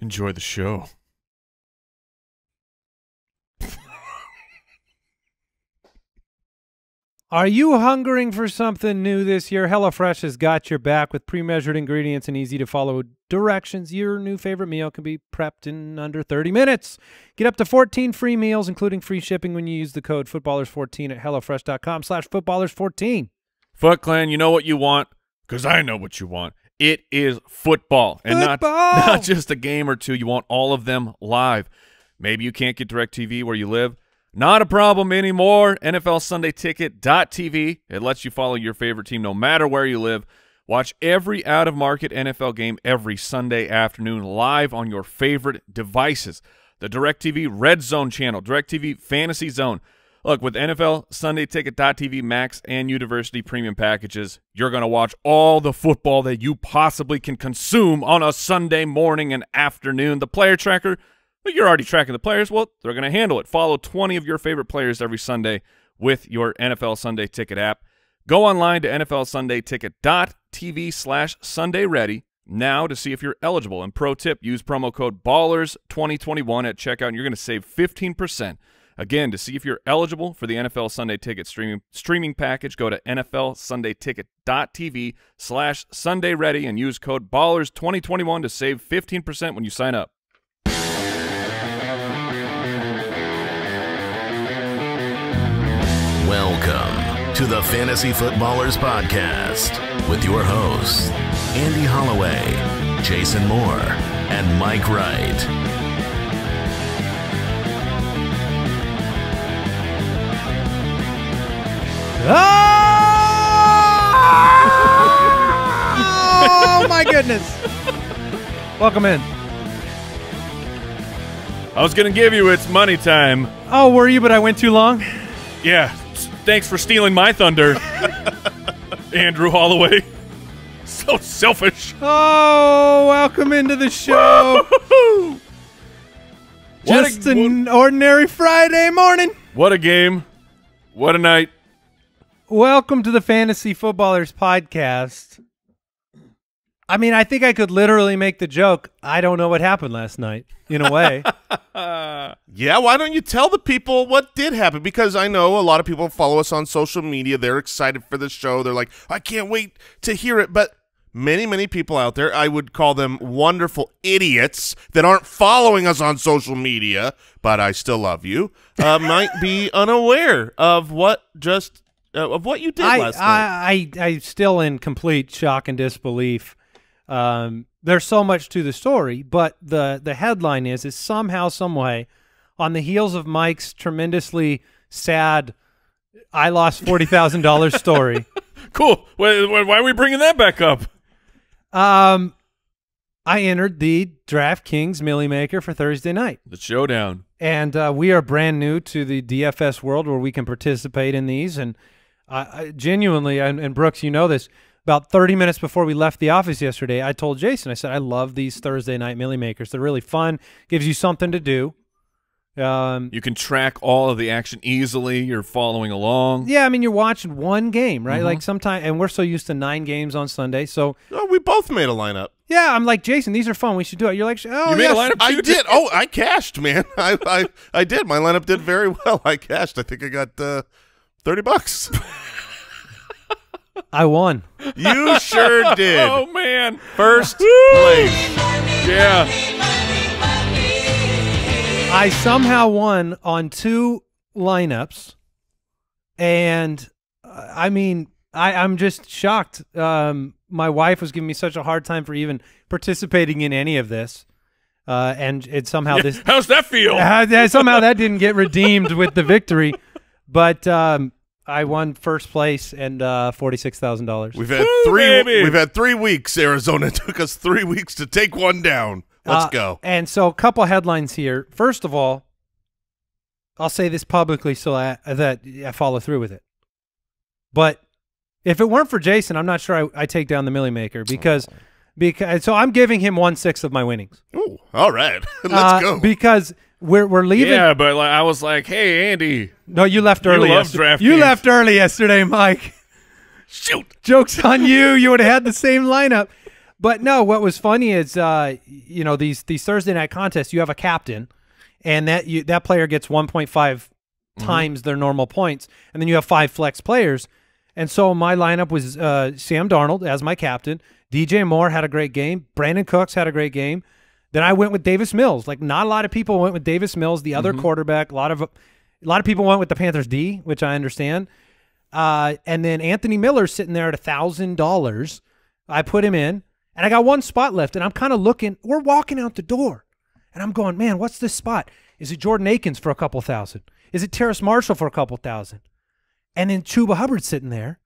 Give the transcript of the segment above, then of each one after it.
Enjoy the show. Are you hungering for something new this year? HelloFresh has got your back with pre-measured ingredients and easy to follow directions. Your new favorite meal can be prepped in under 30 minutes. Get up to 14 free meals, including free shipping when you use the code footballers14 at hellofresh.com slash footballers14. Foot Clan, you know what you want? Because I know what you want. It is football. And not, not just a game or two. You want all of them live. Maybe you can't get DirecTV where you live. Not a problem anymore. NFL Sunday Ticket.tv. It lets you follow your favorite team no matter where you live. Watch every out-of-market NFL game every Sunday afternoon live on your favorite devices. The DirecTV Red Zone channel, DirecTV Fantasy Zone. Look, with NFL Sunday Ticket.tv Max and University Premium packages, you're going to watch all the football that you possibly can consume on a Sunday morning and afternoon. The player tracker, you're already tracking the players. Well, they're going to handle it. Follow 20 of your favorite players every Sunday with your NFL Sunday Ticket app. Go online to NFLSundayTicket.tv slash Sunday Ready now to see if you're eligible. And pro tip, use promo code BALLERS2021 at checkout, and you're going to save 15%. Again, to see if you're eligible for the NFL Sunday Ticket streaming streaming package, go to NFLSundayTicket.tv slash Sunday Ready and use code BALLERS2021 to save 15% when you sign up. Welcome to the Fantasy Footballers Podcast with your hosts, Andy Holloway, Jason Moore, and Mike Wright. Ah! Oh, my goodness. Welcome in. I was going to give you it's money time. Oh, were you, but I went too long? Yeah, thanks for stealing my thunder, Andrew Holloway. So selfish. Oh, welcome into the show. What a- Just an ordinary Friday morning. What a game. What a night. Welcome to the Fantasy Footballers Podcast. I mean, I think I could literally make the joke. I don't know what happened last night, in a way. Yeah, why don't you tell the people what did happen? Because I know a lot of people follow us on social media. They're excited for the show. They're like, I can't wait to hear it. But many, many people out there, I would call them wonderful idiots that aren't following us on social media, but I still love you, uh, might be unaware of what just uh, of what you did I, last night. I, I, I'm still in complete shock and disbelief. Um, there's so much to the story, but the the headline is is somehow, some way, on the heels of Mike's tremendously sad, I lost forty thousand dollars story. Cool. Why, why why are we bringing that back up? Um, I entered the DraftKings Millie Maker for Thursday night. The showdown. and uh, we are brand new to the DFS world where we can participate in these. And I I genuinely, and, and Brooks, you know this. About 30 minutes before we left the office yesterday, I told Jason, I said, I love these Thursday night millie makers. They're really fun. Gives you something to do. Um, You can track all of the action easily. You're following along. yeah, I mean, you're watching one game, right? Mm-hmm. Like sometimes, and we're so used to nine games on Sunday. So oh, we both made a lineup. yeah, I'm like, Jason, these are fun. We should do it. You're like, oh, You made yeah, a lineup I did. Oh, I cashed, man. I, I I did. My lineup did very well. I cashed. I think I got uh, thirty bucks. I won. You sure did. Oh, man. First place. Yeah. I somehow won on two lineups, and uh, I mean, I, I'm just shocked. Um, my wife was giving me such a hard time for even participating in any of this, uh, and it somehow this How's that feel? uh, somehow that didn't get redeemed with the victory, but um, I won first place and uh, forty six thousand dollars. We've had Woo, three. baby. We've had three weeks. Arizona took us three weeks to take one down. Let's Uh, go. And so, a couple headlines here. First of all, I'll say this publicly so I, that I follow through with it. But if it weren't for Jason, I'm not sure I, I take down the Millie Maker because because so I'm giving him one sixth of my winnings. Ooh, all right. Let's Uh, go. because we're we're leaving. Yeah, but like, I was like, hey, Andy, No, you left early. love yesterday. DraftKings. You left early yesterday, Mike. shoot. Jokes on you. You would have had the same lineup. But no, what was funny is, uh, you know, these these Thursday night contests, you have a captain, and that you, that player gets 1.5 Mm-hmm. times their normal points, and then you have five flex players. And so my lineup was uh, Sam Darnold as my captain. DJ Moore had a great game. Brandin Cooks had a great game. Then I went with Davis Mills. Like not a lot of people went with Davis Mills, the other quarterback. A lot of a lot of people went with the Panthers D, which I understand. Uh, and then Anthony Miller's sitting there at a thousand dollars. I put him in, and I got one spot left, and I'm kind of looking. We're walking out the door, and I'm going, man, what's this spot? Is it Jordan Akins for a couple thousand? Is it Terrace Marshall for a couple thousand? And then Chuba Hubbard's sitting there,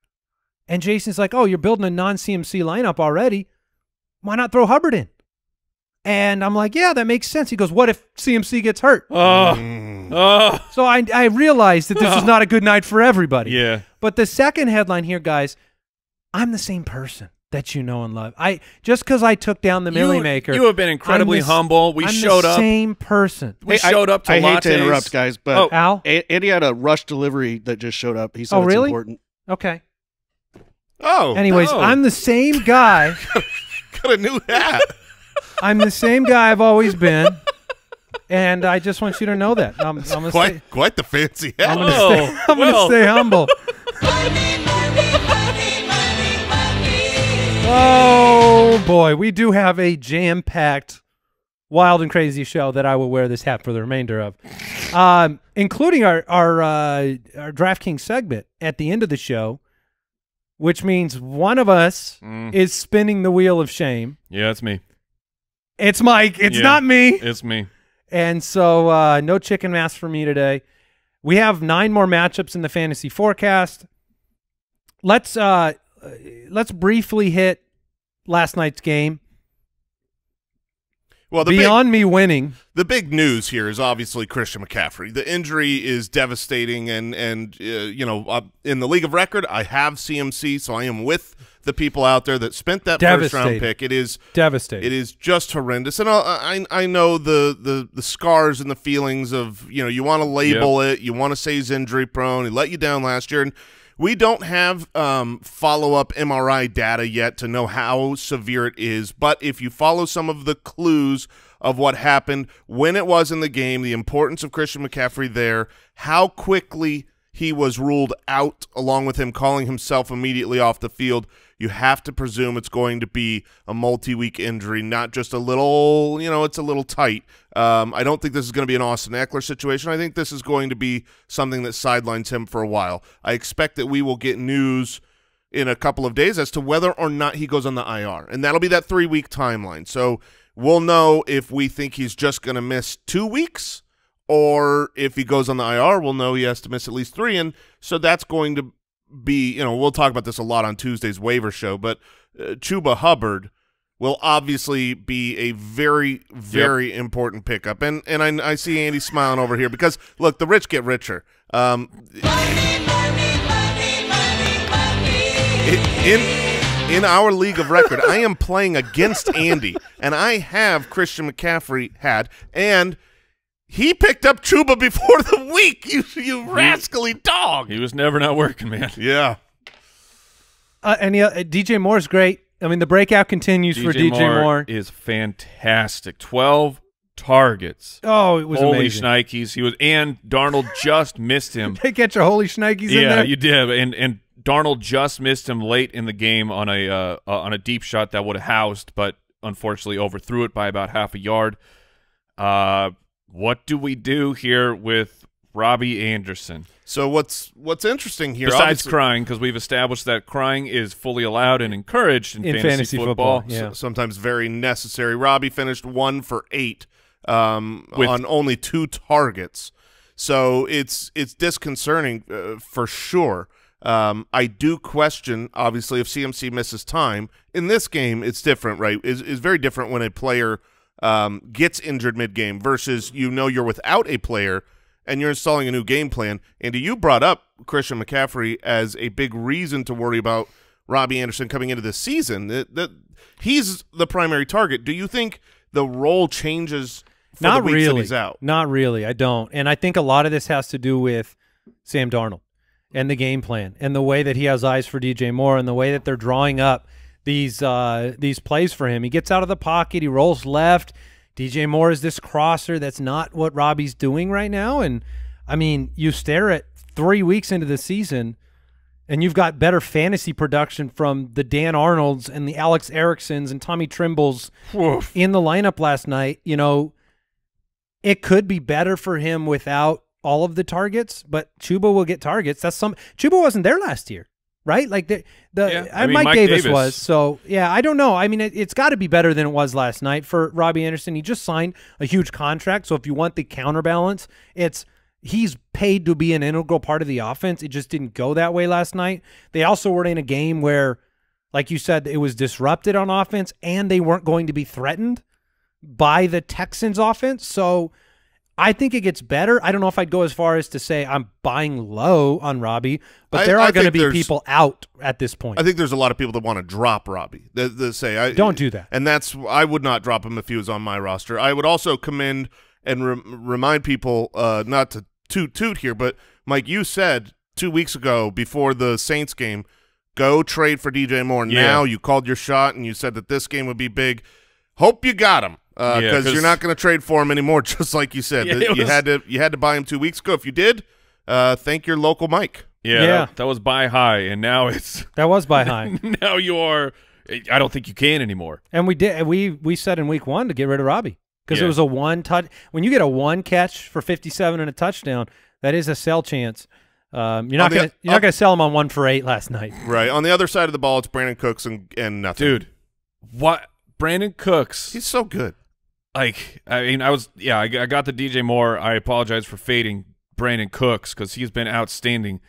and Jason's like, oh, you're building a non CMC lineup already. Why not throw Hubbard in? And I'm like, yeah, that makes sense. He goes, what if CMC gets hurt? Oh, mm. oh, So I, I realized that this is not a good night for everybody. yeah. But the second headline here, guys, I'm the same person that you know and love. I just because I took down the Millie You, Maker. you have been incredibly the humble. We I'm showed the up. Same person. We Hey, I- showed up to I hate lattes. to interrupt, guys, but Oh. Al. A- Andy had a rush delivery that just showed up. He said Oh, it's really? important. Okay. Oh, Anyways, oh. I'm the same guy. got a new hat. I'm the same guy I've always been, and I just want you to know that. I'm, I'm quite stay. quite the fancy I'm hat. gonna Oh, stay. I'm well. gonna stay humble. Oh boy, we do have a jam-packed, wild and crazy show that I will wear this hat for the remainder of, um, including our our uh, our DraftKings segment at the end of the show, which means one of us Mm. is spinning the wheel of shame. Yeah, it's me. It's Mike. It's Yeah. not me. It's me. And so uh, no chicken mass for me today. We have nine more matchups in the fantasy forecast. Let's uh, uh, let's briefly hit last night's game. Well, the Beyond me winning, the big news here is obviously Christian McCaffrey. The injury is devastating, and and uh, you know, uh, in the league of record, I have CMC, so I am with the people out there that spent that first round pick. It is devastating. it is just horrendous, and I I, I know the, the the scars and the feelings of you know you want to label it, you want to say he's injury prone. He let you down last year, and we don't have um, follow up MRI data yet to know how severe it is. But if you follow some of the clues of what happened when it was in the game, the importance of Christian McCaffrey there, how quickly he was ruled out, along with him calling himself immediately off the field. You have to presume it's going to be a multi-week injury, not just a little, you know, it's a little tight. Um, I don't think this is going to be an Austin Ekeler situation. I think this is going to be something that sidelines him for a while. I expect that we will get news in a couple of days as to whether or not he goes on the IR, and that'll be that three-week timeline. So we'll know if we think he's just going to miss two weeks or if he goes on the IR, we'll know he has to miss at least three. And so that's going to be, you know, we'll talk about this a lot on Tuesday's waiver show, but uh, Chuba Hubbard will obviously be a very, very important pickup. And and I, I see Andy smiling over here because, look, the rich get richer. Um, it- in in our league of record, I am playing against Andy, and I have Christian McCaffrey had, and he picked up Chuba before the week. You you rascally dog. He was never not working, man. Yeah. uh, and yeah, uh, DJ Moore's great. I mean, the breakout continues for DJ Moore. is fantastic. Twelve targets. Oh, it was Holy amazing. shnikes! He was, and Darnold just missed him. They catch a holy shnikes in yeah, you did, and and Darnold just missed him late in the game on a uh, uh, on a deep shot that would have housed, but unfortunately overthrew it by about half a yard. Uh, what do we do here with Robbie Anderson? So what's what's interesting here? Besides crying, because we've established that crying is fully allowed and encouraged in, In fantasy, fantasy football. football, yeah. s- sometimes very necessary. Robbie finished one for eight um, With- on only two targets, so it's it's disconcerting uh, for sure. Um, I do question, obviously, if CMC misses time in this game. It's different, right? Is is very different when a player um, gets injured mid game versus you know you're without a player and you're installing a new game plan. Andy, you brought up Christian McCaffrey as a big reason to worry about Robbie Anderson coming into this season. That, that he's the primary target. Do you think the role changes for Not the weeks that really. he's out? Not really. I don't. And I think a lot of this has to do with Sam Darnold and the game plan and the way that he has eyes for DJ Moore and the way that they're drawing up these uh, these plays for him. He gets out of the pocket, he rolls left. DJ Moore is this crosser. That's not what Robbie's doing right now. And I mean, you stare at three weeks into the season, and you've got better fantasy production from the Dan Arnolds and the Alex Ericksons and Tommy Trembles in the lineup last night. You know, it could be better for him without all of the targets, but Chuba will get targets. That's some Chuba wasn't there last year, right? Like the the Yeah, I mean, Mike, Mike Davis, Davis. was. So yeah, I don't know. I mean, it, it's got to be better than it was last night for Robbie Anderson. He just signed a huge contract, so if you want the counterbalance, it's he's paid to be an integral part of the offense. It just didn't go that way last night. They also were in a game where, like you said, it was disrupted on offense, and they weren't going to be threatened by the Texans offense. So I think it gets better. I don't know if I'd go as far as to say I'm buying low on Robbie, but I- there are going to be people out at this point. I think there's a lot of people that want to drop Robbie. That, that say, I, Don't do that. And that's I would not drop him if he was on my roster. I would also commend and rem remind people uh, not to toot toot here, but Mike, you said two weeks ago before the Saints game, go trade for DJ Moore. Yeah. Now you called your shot and you said that this game would be big. Hope you got him because Yeah, 'cause- you're not going to trade for him anymore. Just like you said, Yeah, That it you was- had to you had to buy him two weeks ago. If you did, uh, thank your local Mike. Yeah, Yeah. That, that was buy high, and now it's that was buy high. now you are. I don't think you can anymore. And we did. We we said in week one to get rid of Robbie because Yeah. it was a one touch. When you get a one catch for fifty seven and a touchdown, that is a sell chance. Um, you're not the- gonna you're on- not gonna sell him on one for eight last night. Right on the other side of the ball, it's Brandin Cooks and and nothing. Dude, what Brandin Cooks? he's so good. Like I mean, I was yeah, I, I got the DJ Moore. I apologize for fading Brandin Cooks because he's been outstanding.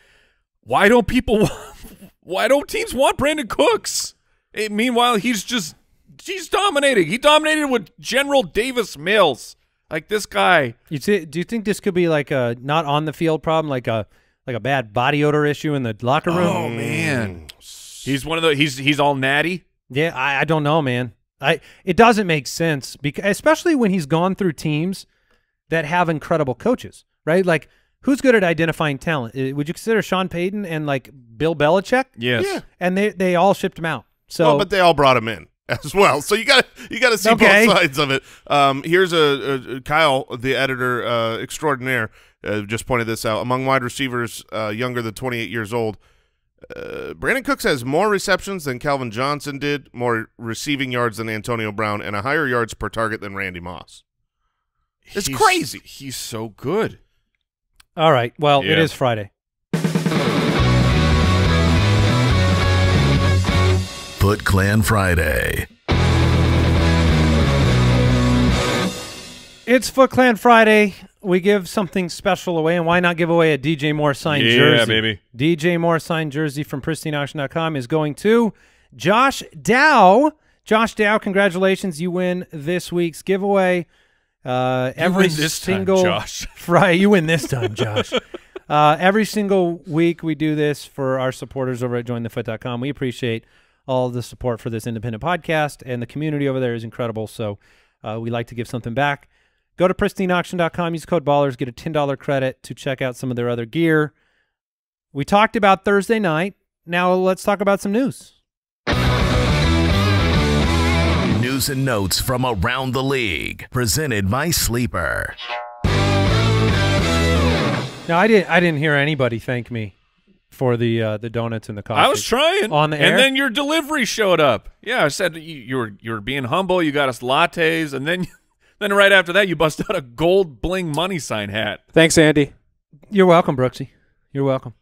Why don't people? Why don't teams want Brandin Cooks? Eh, meanwhile, he's just he's dominating. He dominated with General Davis Mills. Like this guy. You see, do you think this could be like a not on the field problem, like a like a bad body odor issue in the locker room? Oh man, he's one of the he's he's all natty. Yeah, I, I don't know, man. I it doesn't make sense because especially when he's gone through teams that have incredible coaches, right? Like who's good at identifying talent? Would you consider Sean Payton and like Bill Belichick? Yes. Yeah. And they they all shipped him out. So well, but they all brought him in as well. So you got to you got to see Okay. both sides of it. Um, here's a, a Kyle, the editor uh, extraordinaire, uh, just pointed this out. Among wide receivers uh, younger than 28 years old, uh, Brandin Cooks has more receptions than Calvin Johnson did, more receiving yards than Antonio Brown, and a higher yards per target than Randy Moss. It's He's- crazy. He's so good. all right, well, it Yeah. is Friday. Foot Clan Friday. It's Foot Clan Friday. We give something special away, and why not give away a DJ Moore signed Yeah, jersey? baby. DJ Moore signed jersey from pristineauction.com is going to Josh Dow. Josh Dow, congratulations. You win this week's giveaway. Uh, every win this time, single Josh. Friday. You win this time, Josh. uh, every single week we do this for our supporters over at jointhefoot.com. We appreciate all the support for this independent podcast, and the community over there is incredible. So uh, we like to give something back. Go to pristineauction.com, use code BALLERS, get a $10 credit to check out some of their other gear. We talked about Thursday night. Now let's talk about some news. News and notes from around the league. Presented by Sleeper. Now I didn't I didn't hear anybody thank me for the uh, the donuts and the coffee. I was trying On the air? and then your delivery showed up. Yeah, I said you, you were you were being humble. You got us lattes, and then then right after that, you bust out a gold bling money sign hat. Thanks, Andy. You're welcome, Brooksy. You're welcome.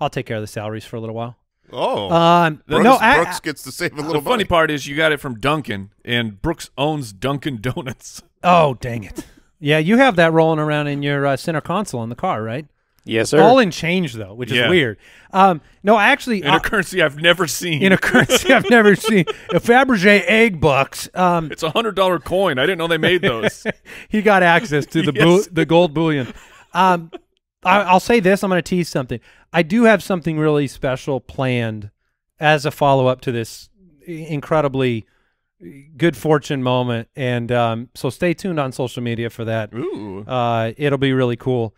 I'll take care of the salaries for a little while. Oh, Um, Brooks, no, I, Brooks gets to save a little. The little funny money. part is you got it from Dunkin', and Brooks owns Dunkin' Donuts. oh dang it! Yeah, you have that rolling around in your uh, center console in the car, right? Yes, sir. All in change though, which is weird. Um, no, actually, In uh, a currency I've never seen. in a currency I've never seen, a Fabergé egg bucks. Um, it's a hundred dollar coin. I didn't know they made those. he got access to the Yes. bu- the gold bullion. Um, I, I'll say this: I'm going to tease something. I do have something really special planned as a follow up to this incredibly good fortune moment, and um, so stay tuned on social media for that. Ooh. Uh, it'll be really cool.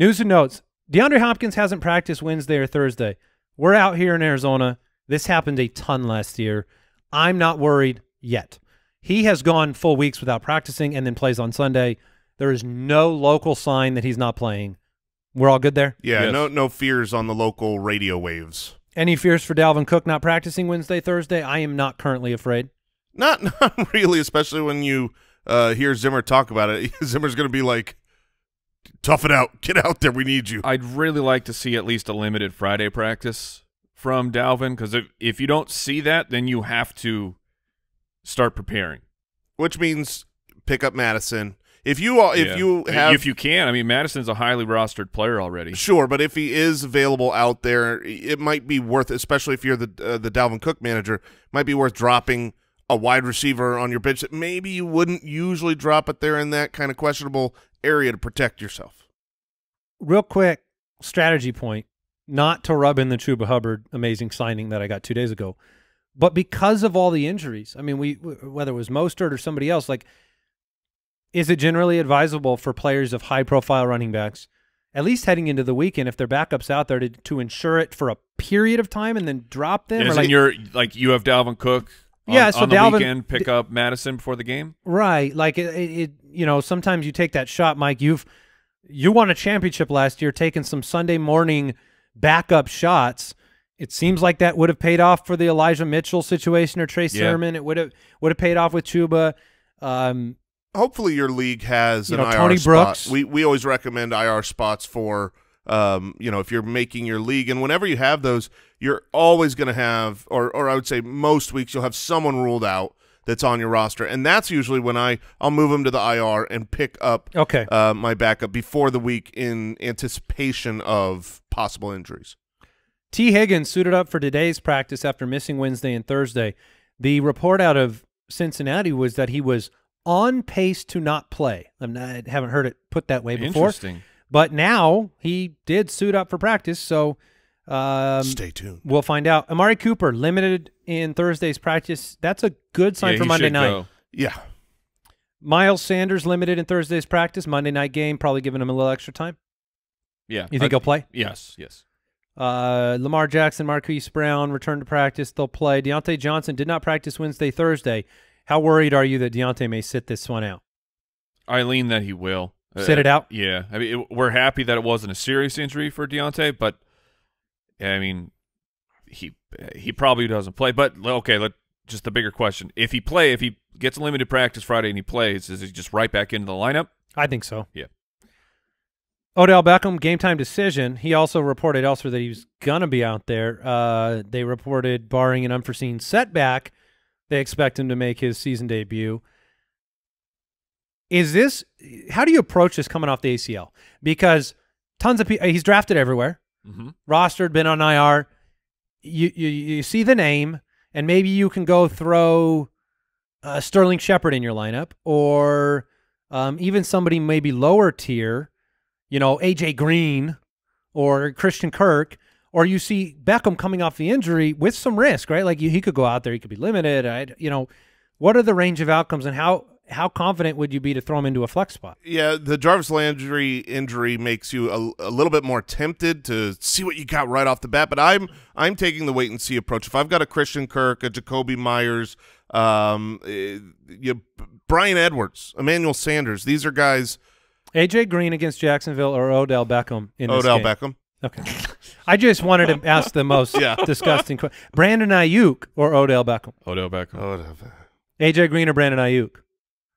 News and notes: DeAndre Hopkins hasn't practiced Wednesday or Thursday. We're out here in Arizona. This happened a ton last year. I'm not worried yet. He has gone full weeks without practicing and then plays on Sunday. There is no local sign that he's not playing. We're all good there. Yeah, Yes. no no fears on the local radio waves. Any fears for Dalvin Cook not practicing Wednesday, Thursday? I am not currently afraid. Not not really, especially when you uh, hear Zimmer talk about it. Zimmer's going to be like, "Tough it out, get out there, we need you." I'd really like to see at least a limited Friday practice from Dalvin because if if you don't see that, then you have to start preparing. Which means pick up Mattison. If you are, if Yeah. you have, if you can, I mean, Madison's a highly rostered player already. Sure, but if he is available out there, it might be worth, especially if you're the uh, the Dalvin Cook manager, might be worth dropping a wide receiver on your bench that maybe you wouldn't usually drop it there in that kind of questionable area to protect yourself. Real quick strategy point, not to rub in the Chuba Hubbard amazing signing that I got two days ago, but because of all the injuries, I mean, we whether it was Mostert or somebody else, like, is it generally advisable for players of high profile running backs, at least heading into the weekend, if their backups out there, to, to ensure it for a period of time and then drop them? Is or it like, your like you have Dalvin Cook? On, Yeah, so on the Dalvin- weekend, pick up Mattison before the game. Right. Like it, it, it, you know, sometimes you take that shot, Mike. You've you won a championship last year, taking some Sunday morning backup shots. It seems like that would have paid off for the Elijah Mitchell situation or Trey Yeah. Sermon. It would have would have paid off with Chuba. Um, Hopefully, your league has You an know, IR Tony spot. Brooks. We we always recommend IR spots for. Um, you know, if you're making your league, and whenever you have those, you're always going to have, or or I would say most weeks you'll have someone ruled out that's on your roster, and that's usually when I I'll move them to the IR and pick up okay. uh, my backup before the week in anticipation of possible injuries. Tee Higgins suited up for today's practice after missing Wednesday and Thursday. The report out of Cincinnati was that he was on pace to not play. I'm not, I haven't heard it put that way before. Interesting. But now he did suit up for practice, so um, Stay tuned. we'll find out. Amari Cooper limited in Thursday's practice. That's a good sign Yeah, for Monday night. go. Yeah, Miles Sanders limited in Thursday's practice. Monday night game, probably giving him a little extra time. Yeah, You think I- he'll play? Yes, yes. Uh, Lamar Jackson, Marquise Brown return to practice. They'll play. Diontae Johnson did not practice Wednesday, Thursday. How worried are you that Diontae may sit this one out? I lean that he will Sit Uh, it out? Yeah, I mean, it, we're happy that it wasn't a serious injury for Diontae, but I mean, he he probably doesn't play. But okay, let just the bigger question: if he play, if he gets a limited practice Friday and he plays, is he just right back into the lineup? I think so. Yeah. Odell Beckham, game time decision. He also reported elsewhere that he was going to be out there. Uh, they reported, barring an unforeseen setback, they expect him to make his season debut. Is this, how do you approach this coming off the ACL? Because tons of people, he's drafted everywhere, Mm-hmm. rostered, been on IR. You, you, you see the name, and maybe you can go throw uh, Sterling Shepard in your lineup, or um, even somebody maybe lower tier, you know, AJ Green or Christian Kirk, or you see Beckham coming off the injury with some risk, right? Like you, he could go out there, he could be limited. I, you know, what are the range of outcomes, and how how confident would you be to throw him into a flex spot? yeah. The Jarvis Landry injury makes you a, a little bit more tempted to see what you got right off the bat. But I'm I'm taking the wait and see approach. If I've got a Christian Kirk, a Jakobi Meyers, um, eh, you, Bryan Edwards, Emmanuel Sanders, these are guys. AJ Green against Jacksonville or Odell Beckham in this Odell game? Beckham. Okay. I just wanted to ask the most Yeah. disgusting question. Brandon Aiyuk or Odell Beckham? Odell Beckham, Odell. AJ Green or Brandon Aiyuk?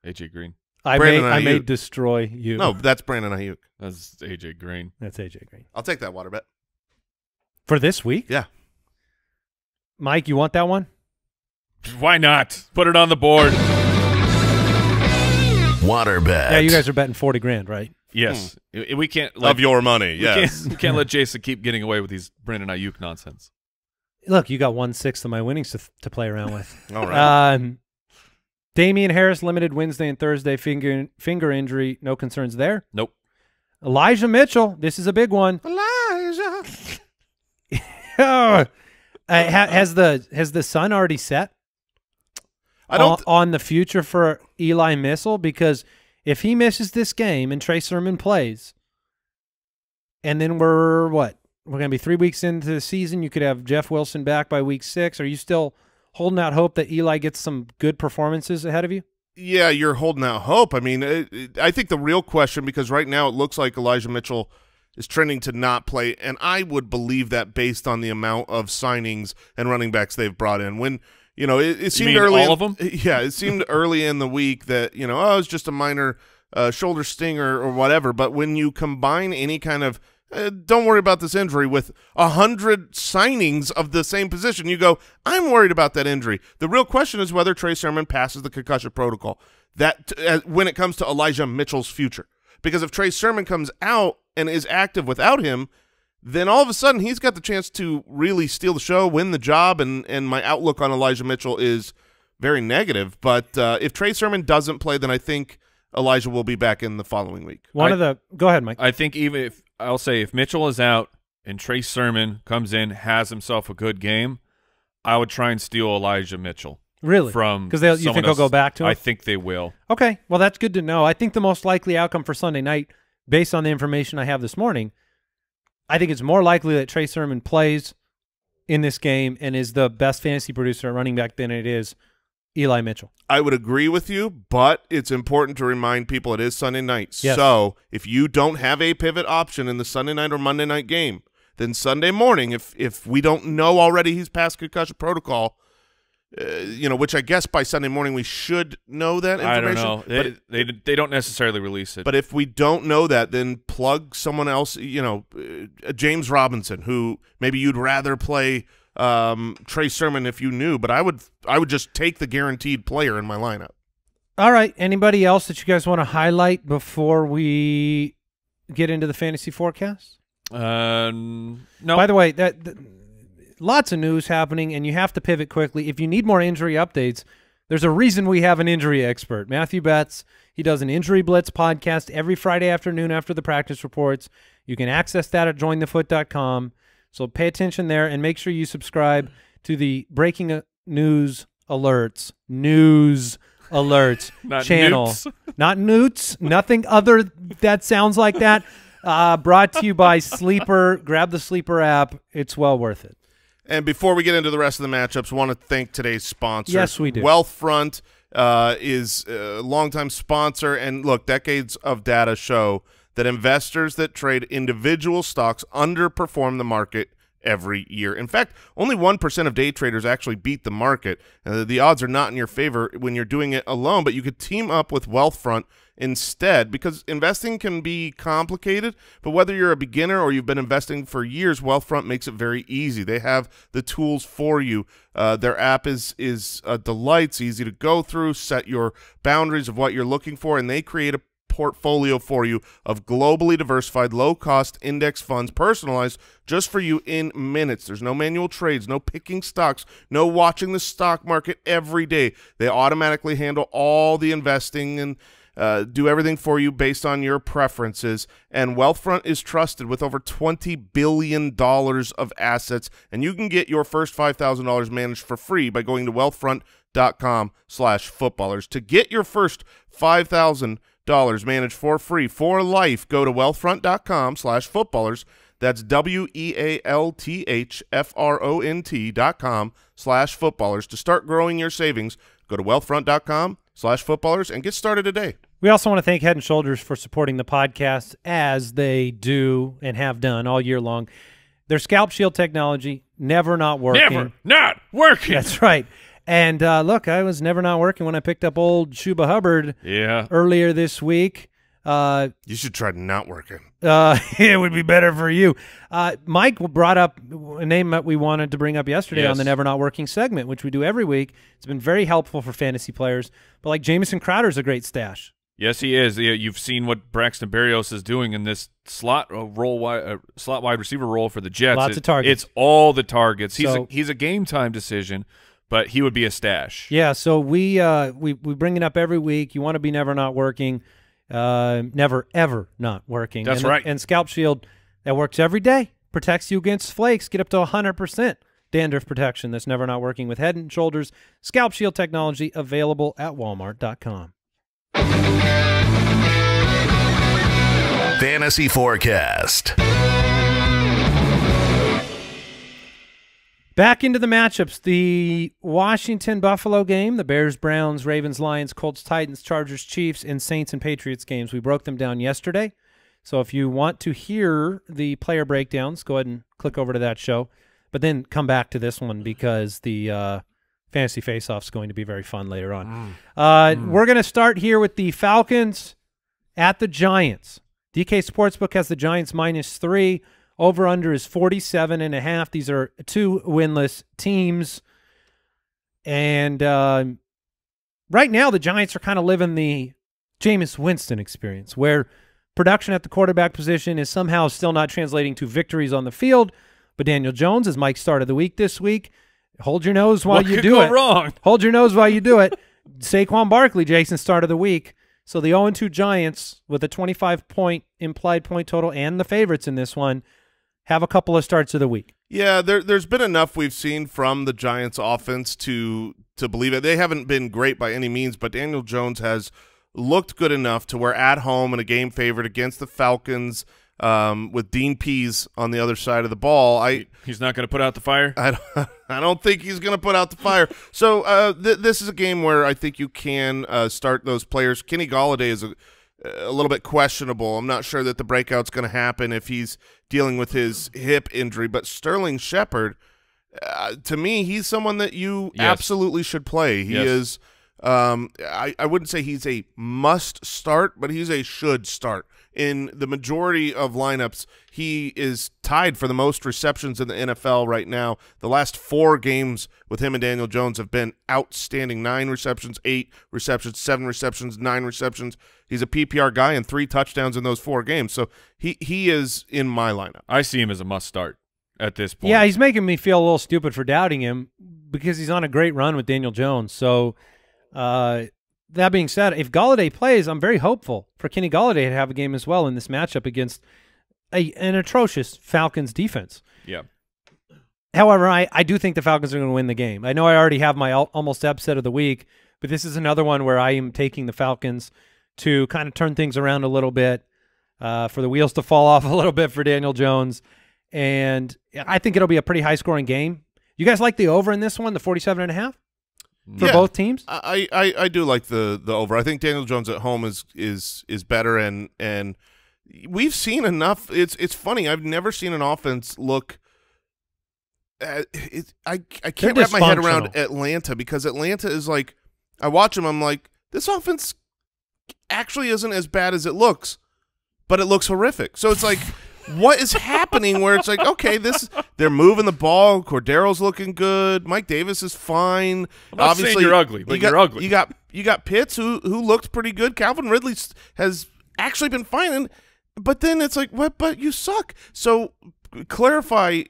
AJ Green. I Brandon may I may Aiyuk. destroy you. No, that's Brandon Aiyuk. That's AJ Green. That's AJ Green. I'll take that water bet. For this week? Yeah. Mike, you want that one? Why not? Put it on the board. Water bet. Yeah, you guys are betting 40 grand, right? Yes, I- we can't let of your money, we yes. can't, we can't let Jason keep getting away with these Brandon Aiyuk nonsense. Look, you got one sixth of my winnings to, to play around with. All right. Um, Damien Harris limited Wednesday and Thursday finger finger injury. No concerns there. Nope. Elijah Mitchell. This is a big one. Elijah. Uh, ha- has the has the sun already set I don't. on, on the future for Eli Missile? Because if he misses this game and Trey Sermon plays, and then we're what we're going to be three weeks into the season, you could have Jeff Wilson back by week six. Are you still holding out hope that Eli gets some good performances ahead of you? Yeah, you're holding out hope. I mean, it, it, I think the real question, because right now it looks like Elijah Mitchell is trending to not play, and I would believe that based on the amount of signings and running backs they've brought in. When you know, it, it seemed early, all in- of them? Yeah, it seemed early in the week that you know, oh, it's just a minor uh, shoulder stinger or whatever. But when you combine any kind of uh, don't worry about this injury with a hundred signings of the same position. You go, I'm worried about that injury. The real question is whether Trey Sermon passes the concussion protocol. That uh, when it comes to Elijah Mitchell's future, because if Trey Sermon comes out and is active without him, then all of a sudden he's got the chance to really steal the show, win the job, and and my outlook on Elijah Mitchell is very negative. But uh, if Trey Sermon doesn't play, then I think Elijah will be back in the following week. One I- of the go ahead, Mike. I think even if I'll say if Mitchell is out and Trey Sermon comes in, has himself a good game, I would try and steal Elijah Mitchell really? from because you someone think they'll go back to him? I think they will. Okay, well that's good to know. I think the most likely outcome for Sunday night, based on the information I have this morning, I think it's more likely that Trey Sermon plays in this game and is the best fantasy producer at running back than it is Eli Mitchell. I would agree with you, but it's important to remind people it is Sunday night. Yes. So if you don't have a pivot option in the Sunday night or Monday night game, then Sunday morning, if if we don't know already he's past concussion protocol, uh, you know, which I guess by Sunday morning we should know that information. I information. don't know. But They, they they don't necessarily release it. But if we don't know that, then plug someone else. You know, uh, James Robinson, who maybe you'd rather play um, Trey Sermon if you knew. But I would, I would just take the guaranteed player in my lineup. All right, anybody else that you guys want to highlight before we get into the fantasy forecast? um, no. By the way, that, th- lots of news happening, and you have to pivot quickly. If you need more injury updates, there's a reason we have an injury expert, Matthew Betz. He does an Injury Blitz podcast every Friday afternoon after the practice reports. You can access that at jointhefoot.com. So pay attention there and make sure you subscribe to the breaking news alerts, news alerts Not channel. newts. Not newts, nothing other that sounds like that. Uh, brought to you by Sleeper. Grab the Sleeper app. It's well worth it. And before we get into the rest of the matchups, want to thank today's sponsor. Yes, we do. Wealthfront uh, is a longtime sponsor, and look, decades of data show that investors that trade individual stocks underperform the market every year. In fact, only 1% of day traders actually beat the market. Uh, the odds are not in your favor when you're doing it alone, but you could team up with Wealthfront instead because investing can be complicated but whether you're a beginner or you've been investing for years wealthfront makes it very easy they have the tools for you uh, their app is is a delight it's easy to go through set your boundaries of what you're looking for and they create a portfolio for you of globally diversified low-cost index funds personalized just for you in minutes. There's no manual trades, no picking stocks, no watching the stock market every day. They automatically handle all the investing and uh, do everything for you based on your preferences. And Wealthfront is trusted with over $20 billion of assets. And you can get your first $5,000 managed for free by going to wealthfront.com slash footballers. To get your first $5,000 managed for free for life, go to wealthfront.com slash footballers. That's E W-E-A-L-T-H-F-R-O-N-T dot com slash footballers. To start growing your savings, go to wealthfront.com slash footballers and get started today. We also want to thank Head and Shoulders for supporting the podcast as they do and have done all year long. Their scalp shield technology never not working. Never not working. That's right. And uh, look, I was never not working when I picked up old Chuba Hubbard yeah. earlier this week. Uh, You should try not working. uh, it would be better for you. Uh, Mike brought up a name that we wanted to bring up yesterday on the Never Not Working segment, which we do every week. It's been very helpful for fantasy players. But like Jamison Crowder's a great stash. Yes, he is. You've seen what Braxton Berrios is doing in this slot uh, role, wide, uh, slot wide receiver role for the Jets. Lots It- of targets. It's all the targets. He's So- a, he's a game time decision, but he would be a stash. Yeah, so we uh, we we bring it up every week. You want to be never not working, uh, never ever not working. That's and, right. And Scalp Shield that works every day, protects you against flakes. Get up to hundred percent dandruff protection. That's never not working with Head and Shoulders Scalp Shield technology available at Walmart.com. Fantasy Forecast. Back into the matchups. The Washington Buffalo game, the Bears, Browns, Ravens, Lions, Colts, Titans, Chargers, Chiefs, and Saints and Patriots games. We broke them down yesterday. So if you want to hear the player breakdowns, go ahead and click over to that show. But then come back to this one because the uh, fantasy face-off is going to be very fun later on. Uh, We're going to start here with the Falcons at the Giants. DK Sportsbook has the Giants minus three. Over under is 47 and a half. These are two winless teams. And uh, right now, the Giants are kind of living the Jameis Winston experience, where production at the quarterback position is somehow still not translating to victories on the field. But Daniel Jones is Mike's start of the week this week. Hold your nose while what you do it. wrong? Hold your nose while you do it. Saquon Barkley, Jason, start of the week. So the 0-2 Giants with a 25-point implied point total and the favorites in this one have a couple of starts of the week. Yeah, there, there's been enough we've seen from the Giants' offense to to believe it. They haven't been great by any means, but Daniel Jones has looked good enough to where at home in a game favorite against the Falcons um, with Dean Pees on the other side of the ball. I He's not going to put out the fire. I don't, I don't think he's going to put out the fire. So uh, th this is a game where I think you can uh, start those players. Kenny Golladay is a, a little bit questionable. I'm not sure that the breakout's going to happen if he's dealing with his hip injury. But Sterling Shepard, uh, to me, he's someone that you Yes. absolutely should play. He Yes. is. Um, I, I wouldn't say he's a must start, but he's a should start. In the majority of lineups, he is tied for the most receptions in the NFL right now. The last four games with him and Daniel Jones have been outstanding. Nine receptions, eight receptions, seven receptions, nine receptions. He's a PPR guy and three touchdowns in those four games. So he, he is in my lineup. I see him as a must start at this point. Yeah, he's making me feel a little stupid for doubting him because he's on a great run with Daniel Jones. So, uh, that being said, if Golladay plays, I'm very hopeful for Kenny Golladay to have a game as well in this matchup against a, an atrocious Falcons defense. yeah. However, I, I do think the Falcons are going to win the game. I know I already have my al almost upset of the week, but this is another one where I am taking the Falcons to kind of turn things around a little bit, uh, for the wheels to fall off a little bit for Daniel Jones. And I think it'll be a pretty high scoring game. You guys like the over in this one, the 47 and a half for Yeah. both teams? I, I, I do like the the over. I think Daniel Jones at home is is is better and and we've seen enough. It's it's funny. I've never seen an offense look. Uh, it, I I can't They're wrap my head around. Atlanta because Atlanta is like I watch them. I'm like this offense actually isn't as bad as it looks, but it looks horrific. So it's like. What is happening where it's like, okay, this they're moving the ball. Cordarrelle's looking good. Mike Davis is fine. I'm not saying you're ugly, but you got, you're ugly. You got you got Pitts who who looked pretty good. Calvin Ridley has actually been fine, and, but then it's like, what? But you suck. So clarify,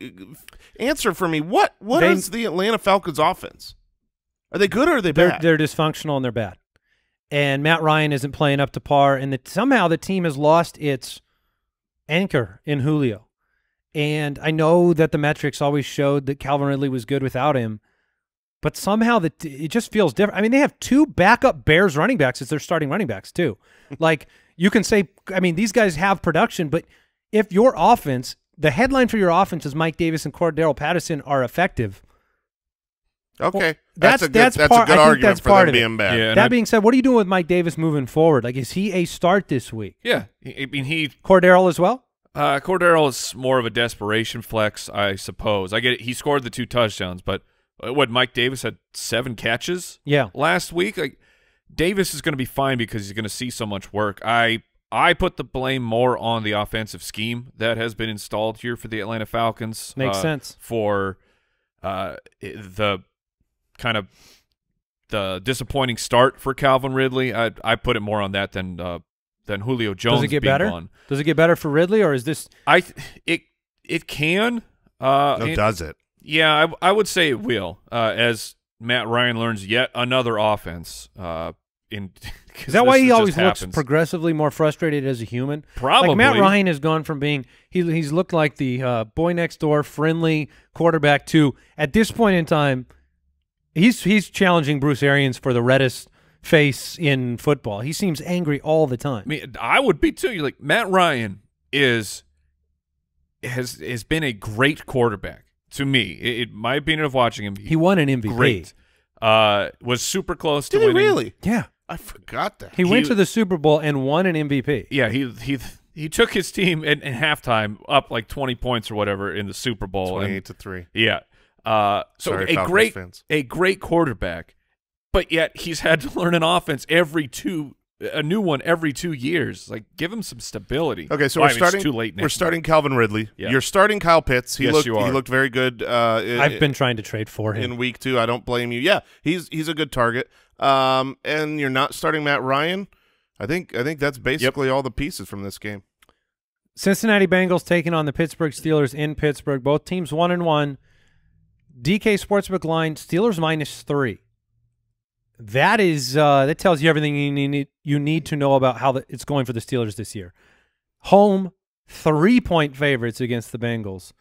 answer for me. What what They- is the Atlanta Falcons offense? Are they good or are they They're, bad? they're dysfunctional and they're bad. And Matt Ryan isn't playing up to par. And that somehow the team has lost its anchor in Julio. And I know that the metrics always showed that Calvin Ridley was good without him, but somehow that it just feels different. I mean, they have two backup Bears running backs as their starting running backs too. like you can say, I mean, these guys have production, but if your offense, the headline for your offense is Mike Davis and Cordarrelle Patterson are effective, okay, that's- that's, a good that's that's, part- a I good argument that's for part them being bad. Yeah. That I- being said, what are you doing with Mike Davis moving forward? Like, is he a start this week? Yeah. I mean, he Cordarrelle as well? Uh, Cordarrelle is more of a desperation flex, I suppose. I get it. He scored the two touchdowns, but uh, what? Mike Davis had seven catches Yeah. last week. Like Davis is going to be fine because he's going to see so much work. I I put the blame more on the offensive scheme that has been installed here for the Atlanta Falcons. Makes uh, sense. for uh the kind of the disappointing start for Calvin Ridley. I I put it more on that than uh, than Julio Jones. Does it get being better? gone. Does it get better for Ridley, or is this I it it can. Uh, No, and- does it? yeah, I, I would say it will. Uh, as Matt Ryan learns yet another offense. Uh, in is that why he always looks progressively more frustrated as a human? Probably Like Matt Ryan has gone from being he he's looked like the uh, boy next door friendly quarterback to at this point in time he's he's challenging Bruce Arians for the reddest face in football. He seems angry all the time. I mean, I would be too. You're like Matt Ryan is has has been a great quarterback to me, it, it, my opinion of watching him, He won an MVP. great. Uh, was super close to Did he winning. really? Yeah. I forgot that. He, went to the Super Bowl and won an MVP. Yeah, he he he took his team in, in halftime up like twenty points or whatever in the Super Bowl. and- Twenty-eight to three. Yeah. Uh, so Sorry, a Falcons great fans. a great quarterback, but yet he's had to learn an offense every two a new one every two years. Like give him some stability. Okay, so Well, we're I mean, starting. It's too late. We're next starting Calvin Ridley. Yeah. You're starting Kyle Pitts. He Yes, looked. you He looked very good. Uh, i- I've been trying to trade for him. in week two. I don't blame you. Yeah, he's he's a good target. Um, and you're not starting Matt Ryan. I think I think that's basically all the pieces from this game. Cincinnati Bengals taking on the Pittsburgh Steelers in Pittsburgh. Both teams one and one. DK Sportsbook line Steelers minus three. That is uh, that tells you everything you need you need to know about how the, it's going for the Steelers this year. Home three point favorites against the Bengals.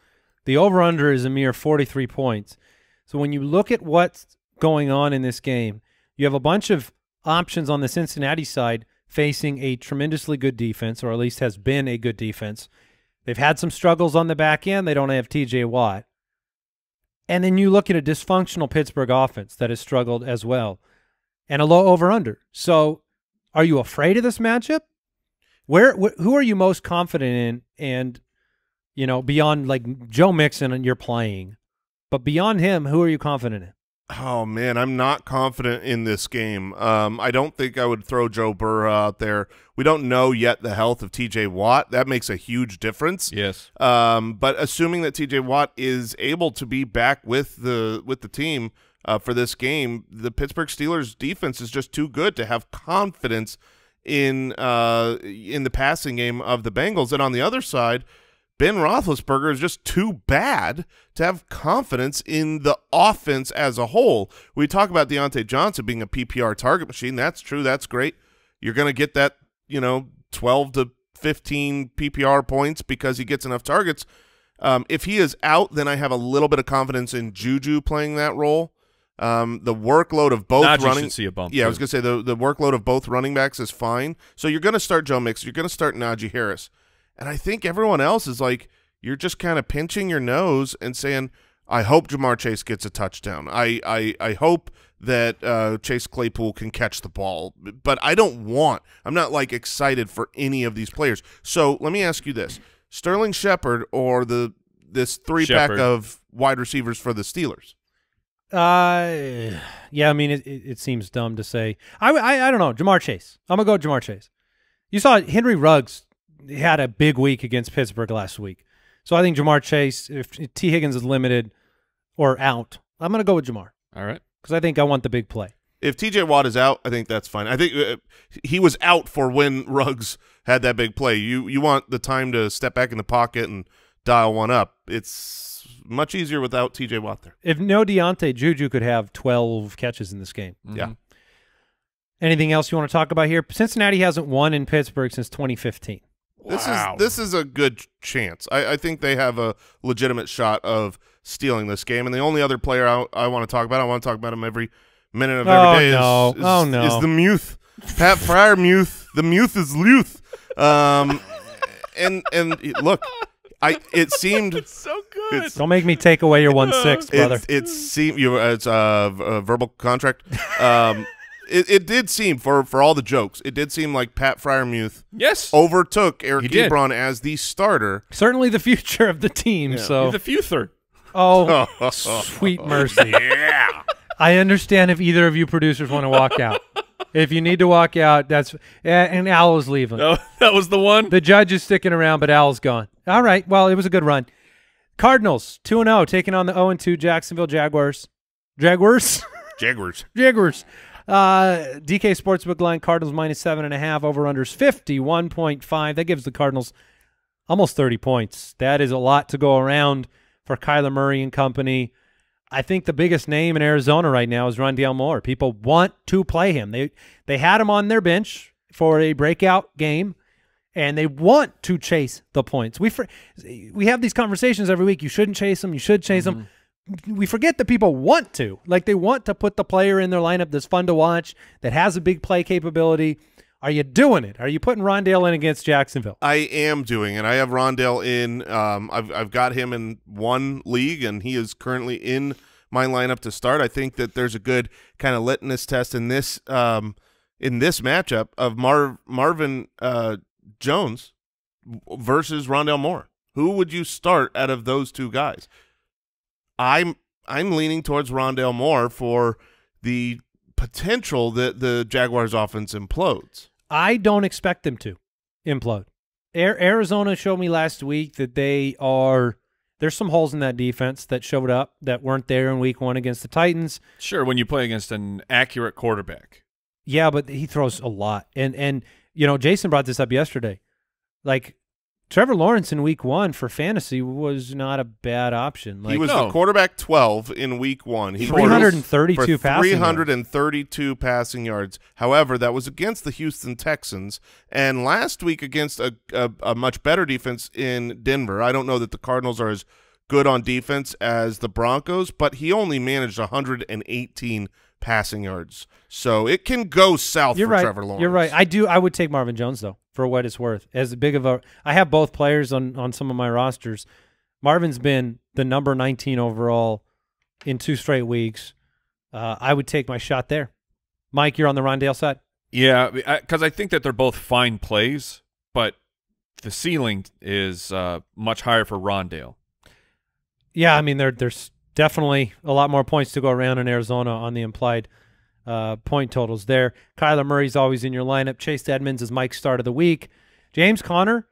The over under is a mere forty three points. So when you look at what's going on in this game, you have a bunch of options on the Cincinnati side facing a tremendously good defense, or at least has been a good defense. They've had some struggles on the back end. They don't have TJ Watt. And then you look at a dysfunctional Pittsburgh offense that has struggled as well, and a low over under. So, are you afraid of this matchup? Where wh- who are you most confident in? And you know, beyond like Joe Mixon, and you're playing, but beyond him, who are you confident in? Oh man, I'm not confident in this game. Um, I don't think I would throw Joe Burrow out there. We don't know yet the health of T.J. Watt. That makes a huge difference. Yes. Um, but assuming that T.J. Watt is able to be back with the with the team uh, for this game, the Pittsburgh Steelers defense is just too good to have confidence in uh, in the passing game of the Bengals. And on the other side, Ben Roethlisberger is just too bad to have confidence in the offense as a whole. We talk about Diontae Johnson being a PPR target machine. That's true. That's great. You're going to get that, you know, 12 to 15 PPR points because he gets enough targets. Um, if he is out, then I have a little bit of confidence in Juju playing that role. Um, the workload of both Najee running, see a bump, Yeah, I was gonna say the the workload of both running backs is fine. So you're gonna start Joe Mix, you're gonna start Najee Harris, and I think everyone else is like you're just kind of pinching your nose and saying, "I hope Ja'Marr Chase gets a touchdown. I I I hope that uh, Chase Claypool can catch the ball." But I don't want. I'm not like excited for any of these players. So let me ask you this: Sterling Shepard or the this three pack of wide receivers for the Steelers? Uh, yeah. I mean, it, it, it seems dumb to say. I, I I don't know. Ja'Marr Chase. I'm gonna go Ja'Marr Chase. You saw Henry Ruggs had a big week against Pittsburgh last week, so I think Ja'Marr Chase. If Tee Higgins is limited or out, I'm gonna go with Ja'Marr All right. because I think I want the big play. If TJ Watt is out, I think that's fine. I think uh, he was out for when Ruggs had that big play. You you want the time to step back in the pocket and dial one up. It's much easier without TJ Watt there. If no Diontae, Juju could have 12 catches in this game. Yeah. Mhm. Anything else you want to talk about here? Cincinnati hasn't won in Pittsburgh since 2015. This Wow. is this is a good chance. I, I think they have a legitimate shot of stealing this game. And the only other player I, I want to talk about, I want to talk about him every minute of Oh, every day. no. Is, is, Oh, no. is the Muth, Pat Freiermuth. The Muth is Luth. Um, and and look, I it seemed So good. It's- Don't make me take away your one six, brother. It, it seemed you. It's a, a verbal contract. Um, it, it did seem for for all the jokes. It did seem like Pat Freiermuth yes. overtook Eric He did. Ebron as the starter. Certainly the future of the team. So, the Futher. oh, sweet mercy. yeah. I understand if either of you producers want to walk out. if you need to walk out, that's and Al is leaving. Oh, that was the one. The judge is sticking around, but Al's gone. All right. Well, it was a good run. Cardinals two and zero taking on the zero and two Jacksonville Jaguars. Jaguars. Jaguars. Jaguars. Uh, DK Sportsbook line Cardinals minus seven and a half. Over unders fifty one point five. That gives the Cardinals almost thirty points. That is a lot to go around for Kyler Murray and company. I think the biggest name in Arizona right now is Rondale Moore. People want to play him. They they had him on their bench for a breakout game, and they want to chase the points. We we have these conversations every week. You shouldn't chase them. You should chase them. We forget that people want to. Like they want to put the player in their lineup that's fun to watch, that has a big play capability. Are you doing it? Are you putting Rondale in against Jacksonville? I am doing it. I have Rondale in. Um, I've I've got him in one league, and he is currently in my lineup to start. I think that there's a good kind of litmus test in this um, in this matchup of Marv Marvin uh, Jones versus Rondale Moore. Who would you start out of those two guys? I'm I'm leaning towards Rondale Moore for the potential that the Jaguars offense implodes. I don't expect them to implode. Air, Arizona showed me last week that they are there's some holes in that defense that showed up that weren't there in week one against the Titans. Sure, when you play against an accurate quarterback. Yeah, but he throws a lot. And and you know, Jason brought this up yesterday. Like Trevor Lawrence in week one for fantasy was not a bad option. Like he was no. the quarterback 12 in week one. He 332 for passing yards. 332 passing yards. However, that was against the Houston Texans, and last week against a, a, a much better defense in Denver. I don't know that the Cardinals are as good on defense as the Broncos, but he only managed 118 passing yards. So it can go south You're for right. Trevor Lawrence. You're right. I do. I would take Marvin Jones though, for what it's worth. As big of a, I have both players on on some of my rosters. Marvin's been the number 19 overall in two straight weeks. Uh, I would take my shot there. Mike, you're on the Rondale side. Yeah, because I think that they're both fine plays, but the ceiling is uh, much higher for Rondale. Yeah, I mean there there's definitely a lot more points to go around in Arizona on the implied uh, point totals there. Kyler Murray's always in your lineup. Chase Edmonds is Mike's start of the week. James Conner,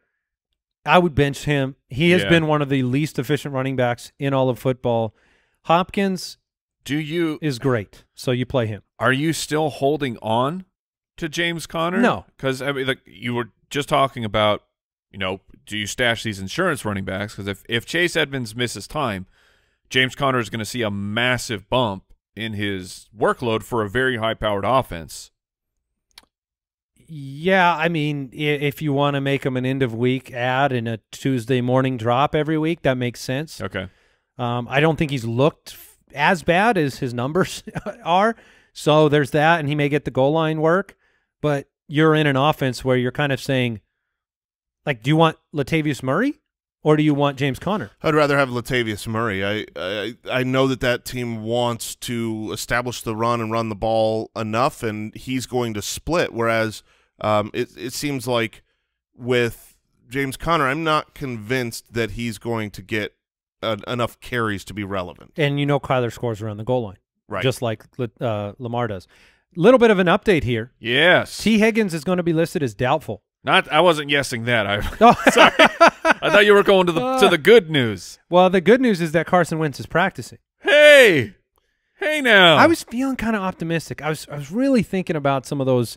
I would bench him. He has Yeah. been one of the least efficient running backs in all of football. Hopkins Do you is great, so you play him. are you still holding on to James Conner? No. because I mean, like you were just talking about, you know, do you stash these insurance running backs? Because if if Chase Edmonds misses time, James Conner is going to see a massive bump in his workload for a very high powered offense. Yeah, I mean, if you want to make him an end of week ad and a Tuesday morning drop every week, that makes sense. Okay, Um, I don't think he's looked f- as bad as his numbers are. So there's that, and he may get the goal line work. But you're in an offense where you're kind of saying, like, do you want Latavius Murray or do you want James Conner? I'd rather have Latavius Murray. I, I I know that that team wants to establish the run and run the ball enough, and he's going to split. Whereas um, it it seems like with James Conner, I'm not convinced that he's going to get uh, enough carries to be relevant. And you know Kyler scores around the goal line, Right. just like uh, Lamar does. Little bit of an update here. yes. Tee Higgins is going to be listed as doubtful. Not I wasn't guessing that. I Oh, sorry. I thought you were going to the to the good news. well, the good news is that Carson Wentz is practicing. Hey, hey now. I was feeling kind of optimistic. I was I was really thinking about some of those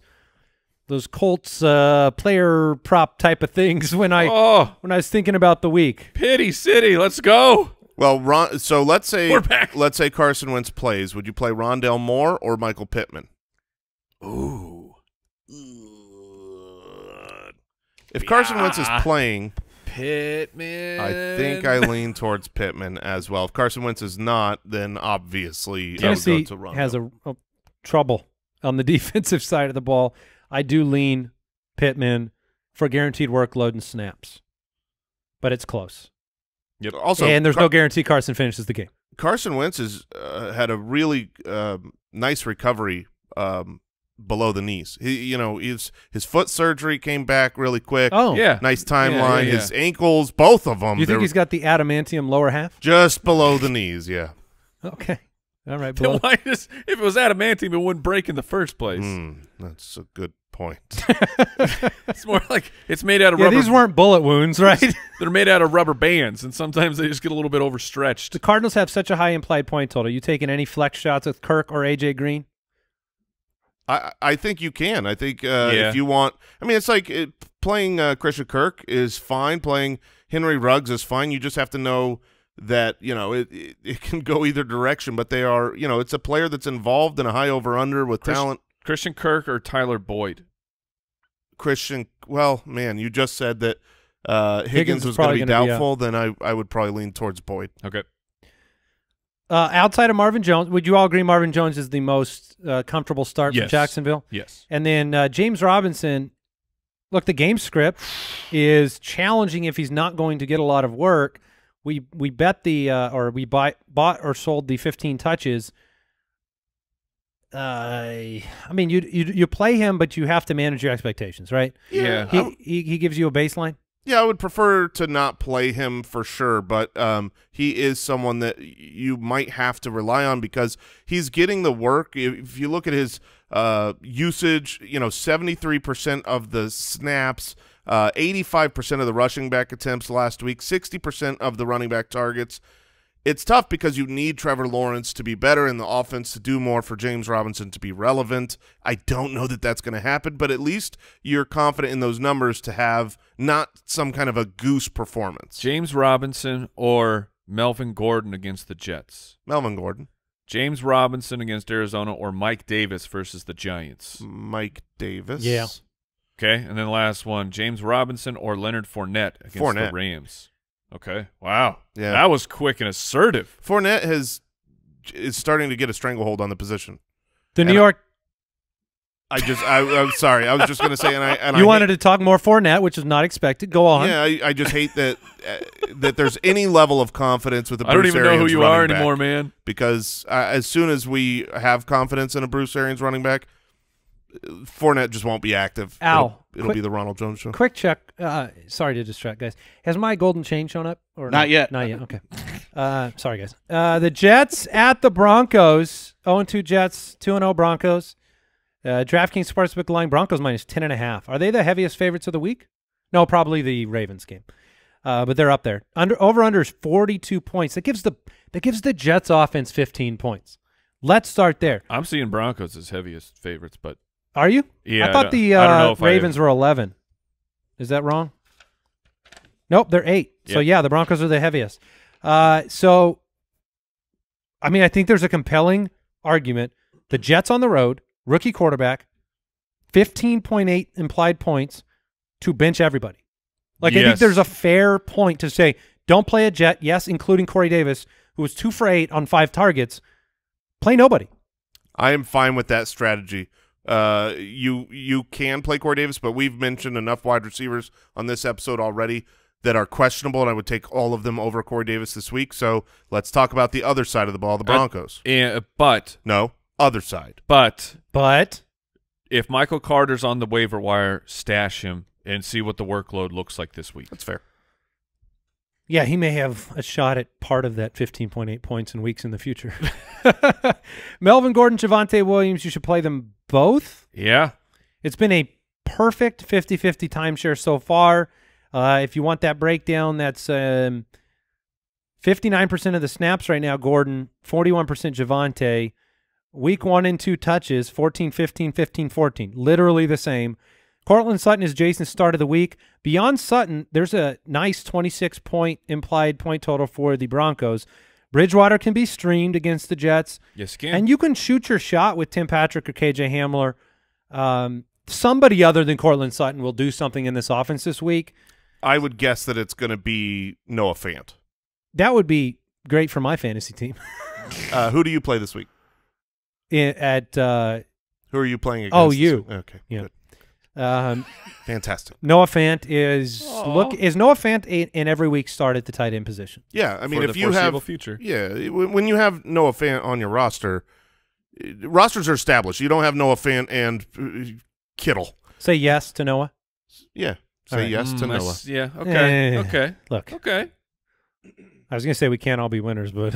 those Colts uh, player prop type of things when I oh when I was thinking about the week. pity city. Let's go. Well, Ron, so let's say We're back. let's say Carson Wentz plays. Would you play Rondale Moore or Michael Pittman? Ooh, If Carson Wentz is playing, Pittman. I think I lean towards Pittman as well. If Carson Wentz is not, then obviously I would Tennessee go to Rondale. has a, a trouble on the defensive side of the ball. I do lean Pittman for guaranteed workload and snaps, but it's close. Yep. also and there's Car- no guarantee Carson finishes the game. Carson Wentz has uh, had a really um, nice recovery um, below the knees. He, you know, his his foot surgery came back really quick. Oh, Yeah. nice timeline. Yeah, yeah, His ankles, both of them, You think he's got the adamantium lower half? just below the knees. Yeah. Okay. All right. Then Below. why does if it was adamantium, it wouldn't break in the first place? Hmm, that's a good point. It's more like it's made out of Yeah, rubber. these weren't bullet wounds, right? They're made out of rubber bands, and sometimes they just get a little bit overstretched. the Cardinals have such a high implied point total. You taking any flex shots with Kirk or AJ Green? I I think you can. I think uh, Yeah. if you want, I mean, it's like it, playing uh, Christian Kirk is fine. Playing Henry Ruggs is fine. You just have to know that you know it, it it can go either direction. But they are you know it's a player that's involved in a high over under with Christian- talent. Christian Kirk or Tyler Boyd? Christian, well, man, you just said that uh, Higgins, Higgins was going to be gonna be doubtful. then I I would probably lean towards Boyd. Okay. Uh, outside of Marvin Jones, would you all agree Marvin Jones is the most uh, comfortable start for Jacksonville? Yes. And then uh, James Robinson, look, the game script is challenging if he's not going to get a lot of work. We we bet the uh, or we buy bought or sold the 15 touches. Uh, I mean, you you you play him, but you have to manage your expectations, right? Yeah. He he, he gives you a baseline. Yeah, I would prefer to not play him for sure, but um, he is someone that you might have to rely on because he's getting the work. If you look at his uh, usage, you know, 73% of the snaps, uh, 85% of the rushing back attempts last week, 60% of the running back targets. It's tough because you need Trevor Lawrence to be better in the offense to do more for James Robinson to be relevant. I don't know that that's going to happen, but at least you're confident in those numbers to have not some kind of a goose performance. James Robinson or Melvin Gordon against the Jets. Melvin Gordon, James Robinson against Arizona or Mike Davis versus the Giants. Mike Davis. Yeah. Okay, and then last one, James Robinson or Leonard Fournette against Fournette. the Rams. Okay, wow, Yeah. that was quick and assertive. Fournette has is starting to get a stranglehold on the position. The New And I- York. I just, I, I'm sorry, I was just going to say, and I, and you I wanted hate- to talk more Fournette, which is not expected. Go on. Yeah, I, I just hate that uh, that there's any level of confidence with the. I don't Bruce even know who you are running back. anymore, man. because uh, as soon as we have confidence in a Bruce Arians running back, Fournette just won't be active. Ow. It'll, it'll Quick- be the Ronald Jones show. Quick check. Uh, sorry to distract, guys. Has my golden chain shown up? Or Not yet. Not yet. Okay. Uh, sorry, guys. Uh, the Jets at the Broncos. 0-2 Jets, 2-0 Broncos. Uh, DraftKings Sportsbook line Broncos minus 10.5. Are they the heaviest favorites of the week? No, probably the Ravens game. Uh, but they're up there. Under over under is 42 points. That gives the that gives the Jets offense 15 points. Let's start there. I'm seeing Broncos as heaviest favorites, but Are you? Yeah, I thought the I know uh, I- Ravens were 11. Is that wrong? Nope, they're eight. So yeah, the Broncos are the heaviest. Uh, so, I mean, I think there's a compelling argument. The Jets on the road, rookie quarterback, 15.8 implied points to bench everybody. Like I think there's a fair point to say, don't play a Jet. Yes, including Corey Davis, who was two for eight on five targets. Play nobody. I am fine with that strategy. Uh, you you can play Corey Davis, but we've mentioned enough wide receivers on this episode already that are questionable, and I would take all of them over Corey Davis this week. So let's talk about the other side of the ball, the Uh, Broncos. and, but no, other side. but But if Michael Carter's on the waiver wire, stash him and see what the workload looks like this week. That's fair. Yeah, he may have a shot at part of that 15.8 points in weeks in the future. Melvin Gordon, Javonte Williams, you should play them both. Yeah, It's been a perfect 50-50 timeshare so far. Uh, if you want that breakdown, that's um, 59% of the snaps right now, Gordon, 41% Javonte. Week one and two touches, 14, 15, 15, 14. Literally the same. Courtland Sutton is Jason's start of the week. Beyond Sutton, there's a nice 26 point implied point total for the Broncos. Bridgewater can be streamed against the Jets. yes, can. And you can shoot your shot with Tim Patrick or KJ Hamler. Um, somebody other than Courtland Sutton will do something in this offense this week. I would guess that it's going to be Noah Fant. That would be great for my fantasy team. Uh, who do you play this week? I- At uh, Who are you playing against? Oh, you. Okay, Yeah. good. Um, fantastic. Noah Fant is Aw. look is Noah Fant a, in every week start at the tight end position. Yeah, I mean, For if the you foreseeable have future. yeah, when when you have Noah Fant on your roster, rosters are established. You don't have Noah Fant and uh, Kittle. Say yes to Noah. Yeah, say All right. yes to Mm, I Noah. s- Yeah. Okay. Eh. Okay. Look, Okay. I was gonna say we can't all be winners, but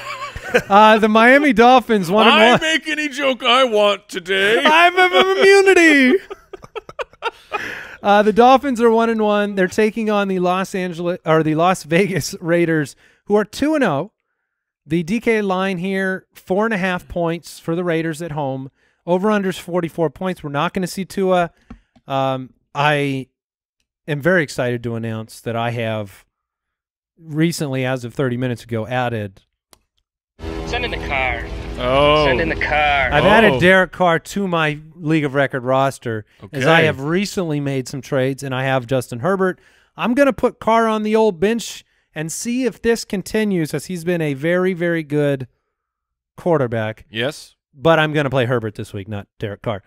uh, the Miami Dolphins one and I one. make any joke I want today. I have immunity. uh, the Dolphins are one and one. They're taking on the Los Angeles or the Las Vegas Raiders, who are two and zero. The DK line here four and a half points for the Raiders at home. Over unders forty four points. We're not going to see Tua. Um, I am very excited to announce that I have recently, as of thirty minutes ago, added oh. Send in the car. I've Oh. added Derek Carr to my league of record roster as I have recently made some trades and I have Justin Herbert. I'm going to put Carr on the old bench and see if this continues as he's been a very, very good quarterback. Yes. But I'm going to play Herbert this week, not Derek Carr.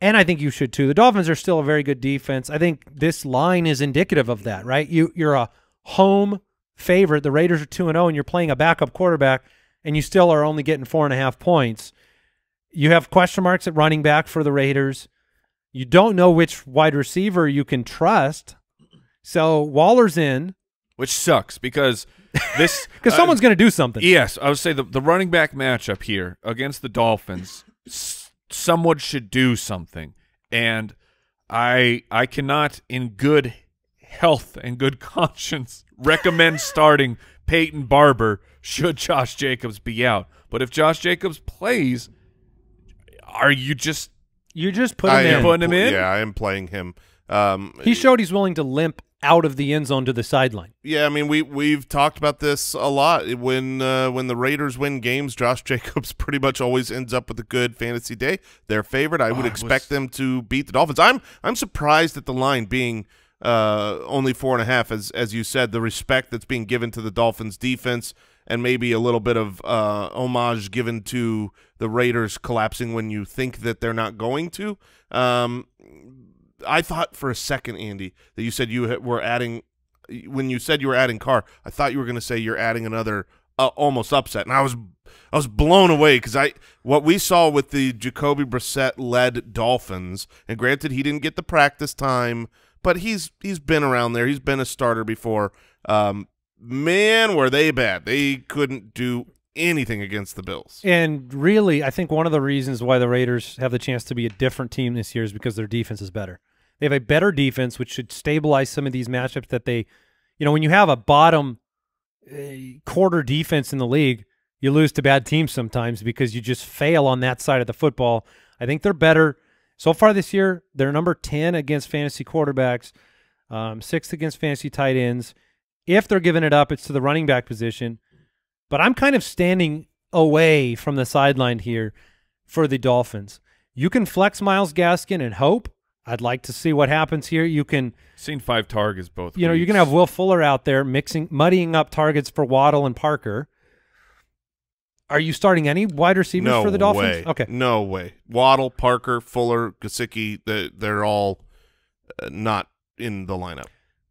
And I think you should too. The Dolphins are still a very good defense. I think this line is indicative of that, right? You you're a home favorite. The Raiders are two and zero, and you're playing a backup quarterback, and you still are only getting four and a half points. You have question marks at running back for the Raiders. You don't know which wide receiver you can trust. So Waller's in Which sucks because this because uh, someone's going to do something. Yes, I would say the the running back matchup here against the Dolphins, someone should do something, and I I cannot in good health and good conscience recommend starting Peyton Barber should Josh Jacobs be out. But if Josh Jacobs plays, are you just You just put I him putting him in? Yeah, I am playing him. Um, He showed he's willing to limp out of the end zone to the sideline. Yeah, I mean we we've talked about this a lot. When uh, when the Raiders win games, Josh Jacobs pretty much always ends up with a good fantasy day. Their favorite. I would Oh, it expect was- them to beat the Dolphins. I'm I'm surprised at the line being uh, only four and a half, as as you said, the respect that's being given to the Dolphins defense, and maybe a little bit of uh, homage given to the Raiders collapsing when you think that they're not going to. Um, I thought for a second, Andy, that you said you were adding when you said you were adding Carr. I thought you were going to say you're adding another uh, almost upset, and I was I was blown away because I what we saw with the Jacoby Brissett led Dolphins, and granted he didn't get the practice time, but he's he's been around there. He's been a starter before. Um, man, were they bad? They couldn't do anything against the Bills. And really, I think one of the reasons why the Raiders have the chance to be a different team this year is because their defense is better. They have a better defense, which should stabilize some of these matchups that they, you know, when you have a bottom uh, quarter defense in the league, you lose to bad teams sometimes because you just fail on that side of the football. I think they're better. So far this year, they're number 10 against fantasy quarterbacks, um, sixth against fantasy tight ends. If they're giving it up, it's to the running back position. But I'm kind of standing away from the sideline here for the Dolphins. You can flex Myles Gaskin and hope. I'd like to see what happens here. You can, seen five targets both? you know, you can weeks. have Will Fuller out there mixing, muddying up targets for Waddle and Parker. Are you starting any wide receivers no for the Dolphins? way. Okay. No way. Waddle, Parker, Fuller, Gesicki, they, they're all uh, not in the lineup.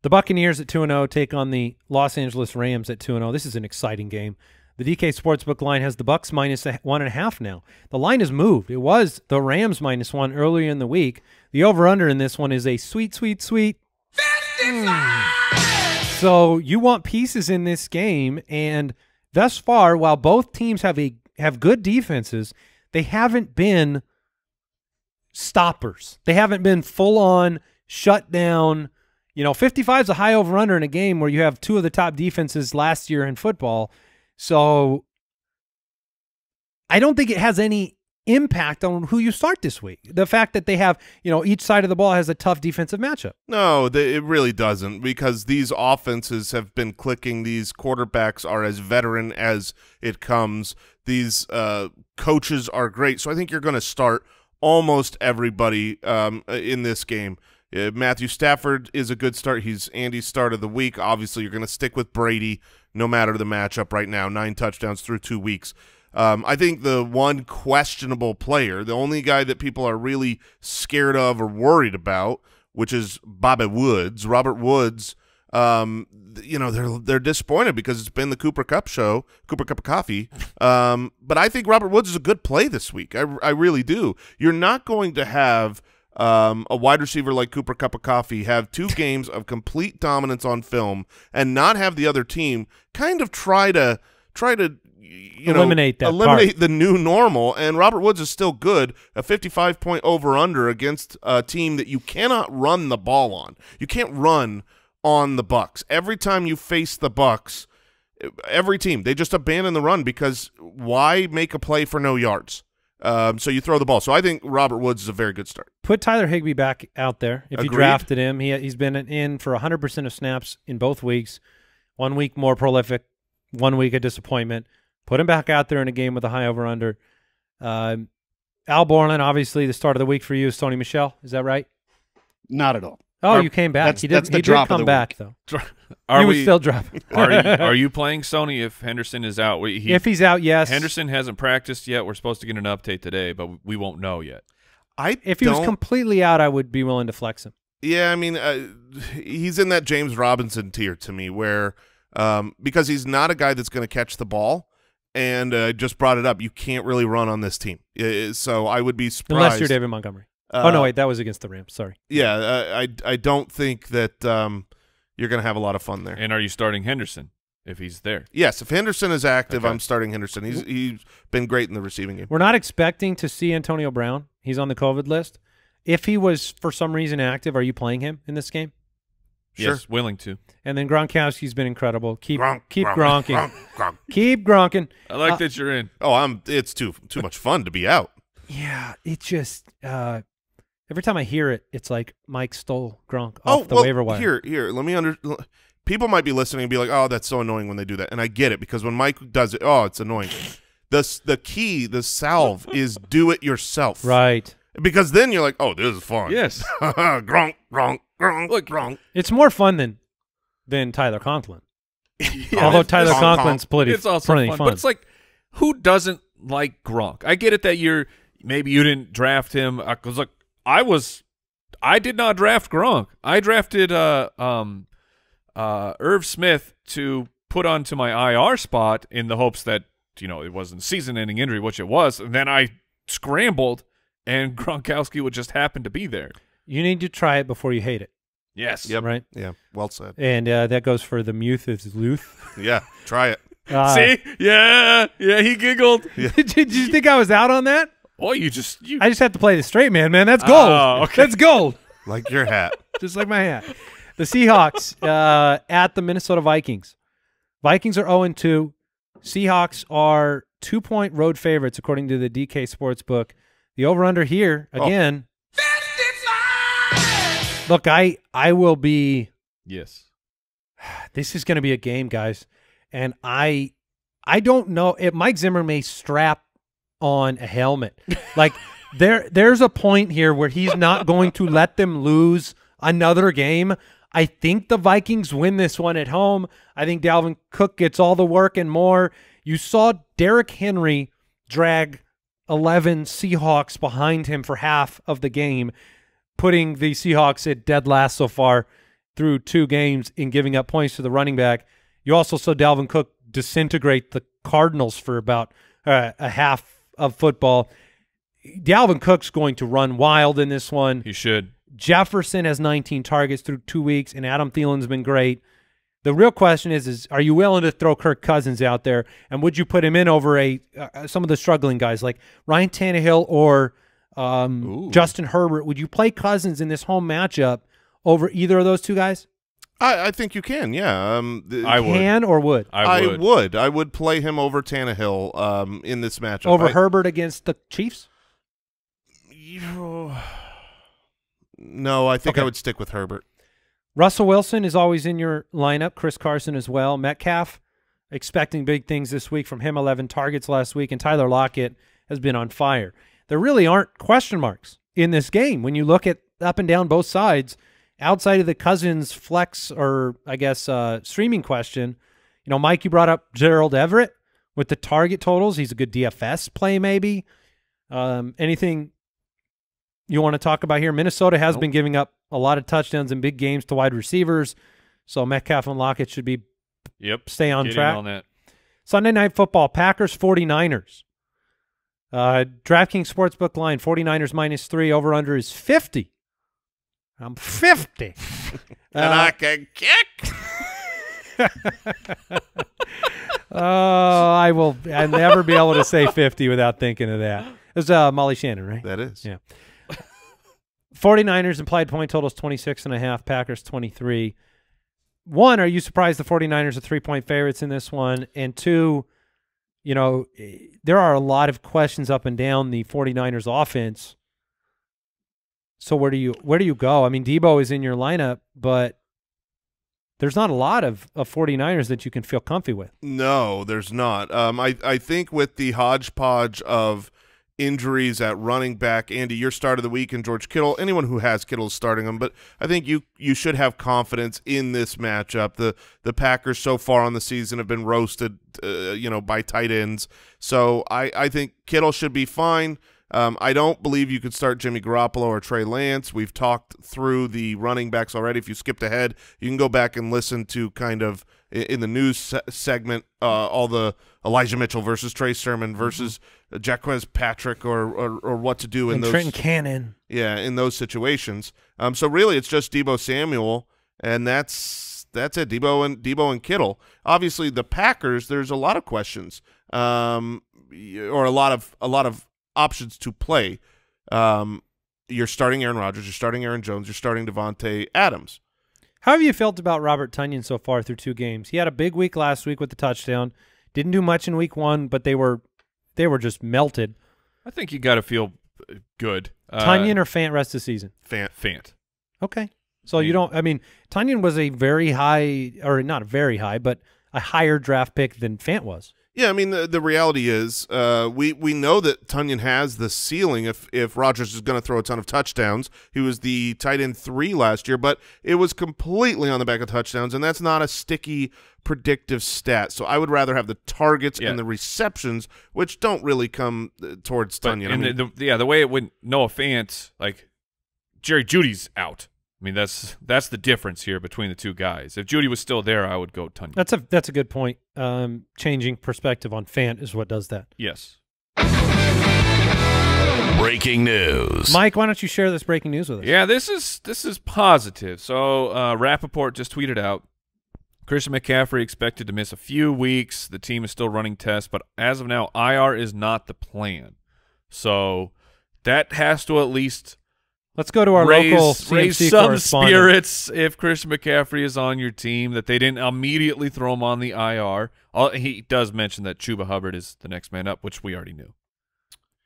The Buccaneers at 2 0 take on the Los Angeles Rams at 2 0. This is an exciting game. The DK Sportsbook line has the Bucks one and a half now. The line has moved. It was the Rams minus one earlier in the week. The over under in this one is a sweet, sweet, sweet. Hmm. So you want pieces in this game, and thus far, while both teams have a have good defenses, they haven't been stoppers. They haven't been full on shut down. You know, 55 is a high over under in a game where you have two of the top defenses last year in football. So I don't think it has any impact on who you start this week. The fact that they have, you know, each side of the ball has a tough defensive matchup. No, they, it really doesn't because these offenses have been clicking. These quarterbacks are as veteran as it comes. These uh, coaches are great. So I think you're going to start almost everybody um, in this game. Uh, Matthew Stafford is a good start. He's Andy's start of the week. Obviously, you're going to stick with Brady no matter the matchup right now. Nine touchdowns through two weeks. Um, I think the one questionable player, the only guy that people are really scared of or worried about, which is Bobby Woods, Robert Woods. Um, you know they're they're disappointed because it's been the Cooper Kupp show, Cooper Cup of Coffee. Um, but I think Robert Woods is a good play this week. I I really do. You're not going to have um, a wide receiver like Cooper Cup of Coffee have two games of complete dominance on film and not have the other team kind of try to try to you Eliminate know that eliminate part. the new normal. And Robert Woods is still good, a 55 point over under against a team that you cannot run the ball on. You can't run on the Bucks. Every time you face the Bucks, every team they just abandon the run because why make a play for no yards? Um, so you throw the ball. So I think Robert Woods is a very good start. Put Tyler Higbee back out there. If you drafted him, he he's been in for 100% of snaps in both weeks. One week more prolific, one week a disappointment. Put him back out there in a game with a high over under. Um, Al Borland, obviously, the start of the week for you is Sony Michel. Is that right? Not at all. Oh, Are- you came back. That's- he did, that's the he drop did of come the back though. Are he was we? still dropping. are, you, are you playing Sony if Henderson is out? We- He, if he's out, yes. Henderson hasn't practiced yet. We're supposed to get an update today, but we won't know yet. I If he was completely out, I would be willing to flex him. Yeah, I mean, uh, he's in that James Robinson tier to me, where um, because he's not a guy that's going to catch the ball, and uh, just brought it up. You can't really run on this team, Uh, so I would be surprised. Unless you're David Montgomery. Uh, oh no, wait, that was against the Rams. Sorry. Yeah, uh, I I don't think that um, you're going to have a lot of fun there. And are you starting Henderson if he's there? yes, if Henderson is active, Okay. I'm starting Henderson. He's he's been great in the receiving game. We're not expecting to see Antonio Brown. He's on the COVID list. If he was for some reason active, are you playing him in this game? Sure. Yes, willing to. And then Gronkowski's been incredible. Keep Gronk, keep Gronk, gronking. Gronk, Gronk. Keep gronking. I like Uh, that you're in. Oh, I'm. It's too too much fun to be out. Yeah, it just uh every time I hear it, it's like Mike stole Gronk Oh, off the well, waiver wire. here, here. Let me under. People might be listening and be like, "Oh, that's so annoying when they do that," and I get it because when Mike does it, oh, it's annoying. the The key, the salve, is do it yourself, Right. Because then you're like, "Oh, this is fun." Yes. gronk, gronk, gronk, Look, gronk. It's more fun than than Tyler Conklin. Yeah, Although it's- Tyler Conk, Conklin's pretty, it's also pretty fun, fun. but it's like who doesn't like Gronk? I get it that you're maybe you didn't draft him uh, because look, I was, I did not draft Gronk. I drafted uh um uh Irv Smith to put onto my IR spot in the hopes that you know it wasn't season-ending injury, which it was, and then I scrambled and Gronkowski would just happen to be there. you need to try it before you hate it, Yes. Yep. right? Yeah. Well said. And uh, that goes for the Muth is Luth. Yeah. Try it. Uh, See? Yeah. Yeah. He giggled. did you think I was out on that? Oh, you just you. I just have to play the straight man, man. That's gold. Oh, okay. That's gold. Like your hat. just like my hat. The Seahawks uh, at the Minnesota Vikings. Vikings are 0 2. Seahawks are two point road favorites according to the DK Sportsbook. The over under here Oh. again. Look, I I will be. yes. This is going to be a game, guys, and I I don't know if Mike Zimmer may strap on a helmet. Like there there's a point here where he's not going to let them lose another game. I think the Vikings win this one at home. I think Dalvin Cook gets all the work and more. You saw Derrick Henry drag 11 Seahawks behind him for half of the game, putting the Seahawks at dead last so far through two games in giving up points to the running back. You also saw Dalvin Cook disintegrate the Cardinals for about uh, a half of football. Dalvin Cook's going to run wild in this one. He should. Jefferson has 19 targets through two weeks, and Adam Thielen's been great. The real question is: Is are you willing to throw Kirk Cousins out there, and would you put him in over a uh, some of the struggling guys like Ryan Tannehill or um, Justin Herbert? Would you play Cousins in this home matchup over either of those two guys? I, I think you can. Yeah. Um. th- I would. Can or would I would. would. I would play him over Tannehill um, in this matchup. over I- Herbert against the Chiefs? You- No, I think Okay. I would stick with Herbert. Russell Wilson is always in your lineup. Chris Carson as well. Metcalf, expecting big things this week from him. 11 targets last week, and Tyler Lockett has been on fire. There really aren't question marks in this game when you look at up and down both sides. Outside of the Cousins flex or I guess uh, streaming question, you know, Mike, you brought up Gerald Everett with the target totals. He's a good DFS play, maybe. Um, anything you want to talk about here? Minnesota has Nope. been giving up a lot of touchdowns in big games to wide receivers, so Metcalf and Lockett should be Yep. stay on track. on that. Sunday night football, Packers 49ers. Uh, DraftKings Sportsbook line 49ers minus three, over under is 50. I'm 50. And Uh, I can kick. Oh, I will I'll never be able to say 50 without thinking of that. It's uh, Molly Shannon, right? That is. Yeah. 49ers implied point totals 26 and a half, Packers 23. One, are you surprised the 49ers are three-point favorites in this one? And two, you know, eh, there are a lot of questions up and down the 49ers offense. So where do you where do you go? I mean, Debo is in your lineup, but there's not a lot of, of 49ers that you can feel comfy with. No, there's not. Um, I I think with the hodgepodge of injuries at running back. Andy, your start of the week and George Kittle. Anyone who has Kittle starting them, but I think you you should have confidence in this matchup. The the Packers so far on the season have been roasted, uh, you know, by tight ends. So I I think Kittle should be fine. Um, I don't believe you could start Jimmy Garoppolo or Trey Lance. We've talked through the running backs already. If you skipped ahead, you can go back and listen to kind of in the news se segment uh, all the Elijah Mitchell versus Trey Sermon versus uh, Jacquez Patrick or, or or what to do in and those Trenton Cannon. yeah in those situations. Um, so really, it's just Debo Samuel, and that's that's it. Debo and Debo and Kittle. Obviously, the Packers. There's a lot of questions, um, or a lot of a lot of options to play. Um, you're starting Aaron Rodgers. You're starting Aaron Jones. You're starting Davante Adams. How have you felt about Robert Tonyan so far through two games? He had a big week last week with the touchdown. Didn't do much in week one, but they were they were just melted. I think you got to feel good. Uh, Tonyan or Fant rest of the season? Fan. Fant. Okay. So you don't I mean, Tonyan was a very high or not very high, but a higher draft pick than Fant was. Yeah, I mean the the reality is uh, we we know that Tonyan has the ceiling if if Rodgers is going to throw a ton of touchdowns. He was the tight end three last year, but it was completely on the back of touchdowns, and that's not a sticky predictive stat. So I would rather have the targets Yeah. and the receptions, which don't really come uh, towards But Tonyan. I mean, the, the, yeah, the way it went, Noah Fant, like Jerry Jeudy's out. I mean, that's that's the difference here between the two guys. If Jeudy was still there, I would go Tonyan. That's a that's a good point. Um, changing perspective on Fant is what does that. yes. Breaking news. Mike, why don't you share this breaking news with us? Yeah, this is this is positive. So uh, Rapoport just tweeted out Christian McCaffrey expected to miss a few weeks. The team is still running tests, but as of now, IR is not the plan. So that has to at least Let's go to our raise, local raise some spirits if Christian McCaffrey is on your team that they didn't immediately throw him on the IR. All, he does mention that Chuba Hubbard is the next man up, which we already knew.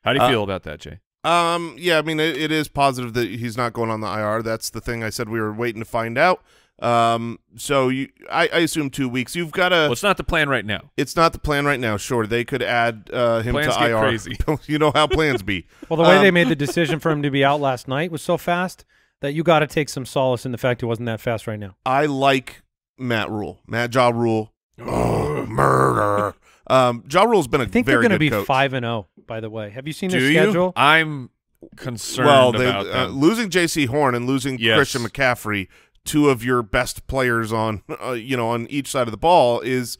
How do you Uh, feel about that, Jay? Um, yeah, I mean, it, it is positive that he's not going on the IR. That's the thing I said we were waiting to find out. Um, so you, I, I assume two weeks. You've got to. Well, it's not the plan right now. It's not the plan right now. Sure, they could add uh, him Plans to get IR. crazy. you know how plans be. Well, the way Um, they made the decision for him to be out last night was so fast that you got to take some solace in the fact it wasn't that fast right now. I like Matt Rhule, Matt Jaw Rule. Oh, murder. Um, Jaw Rule's been a I think very they're going to be coach. five and zero. By the way, have you seen Do their you? schedule? I'm concerned Well, they, about uh, them. losing Jaycee Horn and losing Yes. Christian McCaffrey, two of your best players on, uh, you know, on each side of the ball, is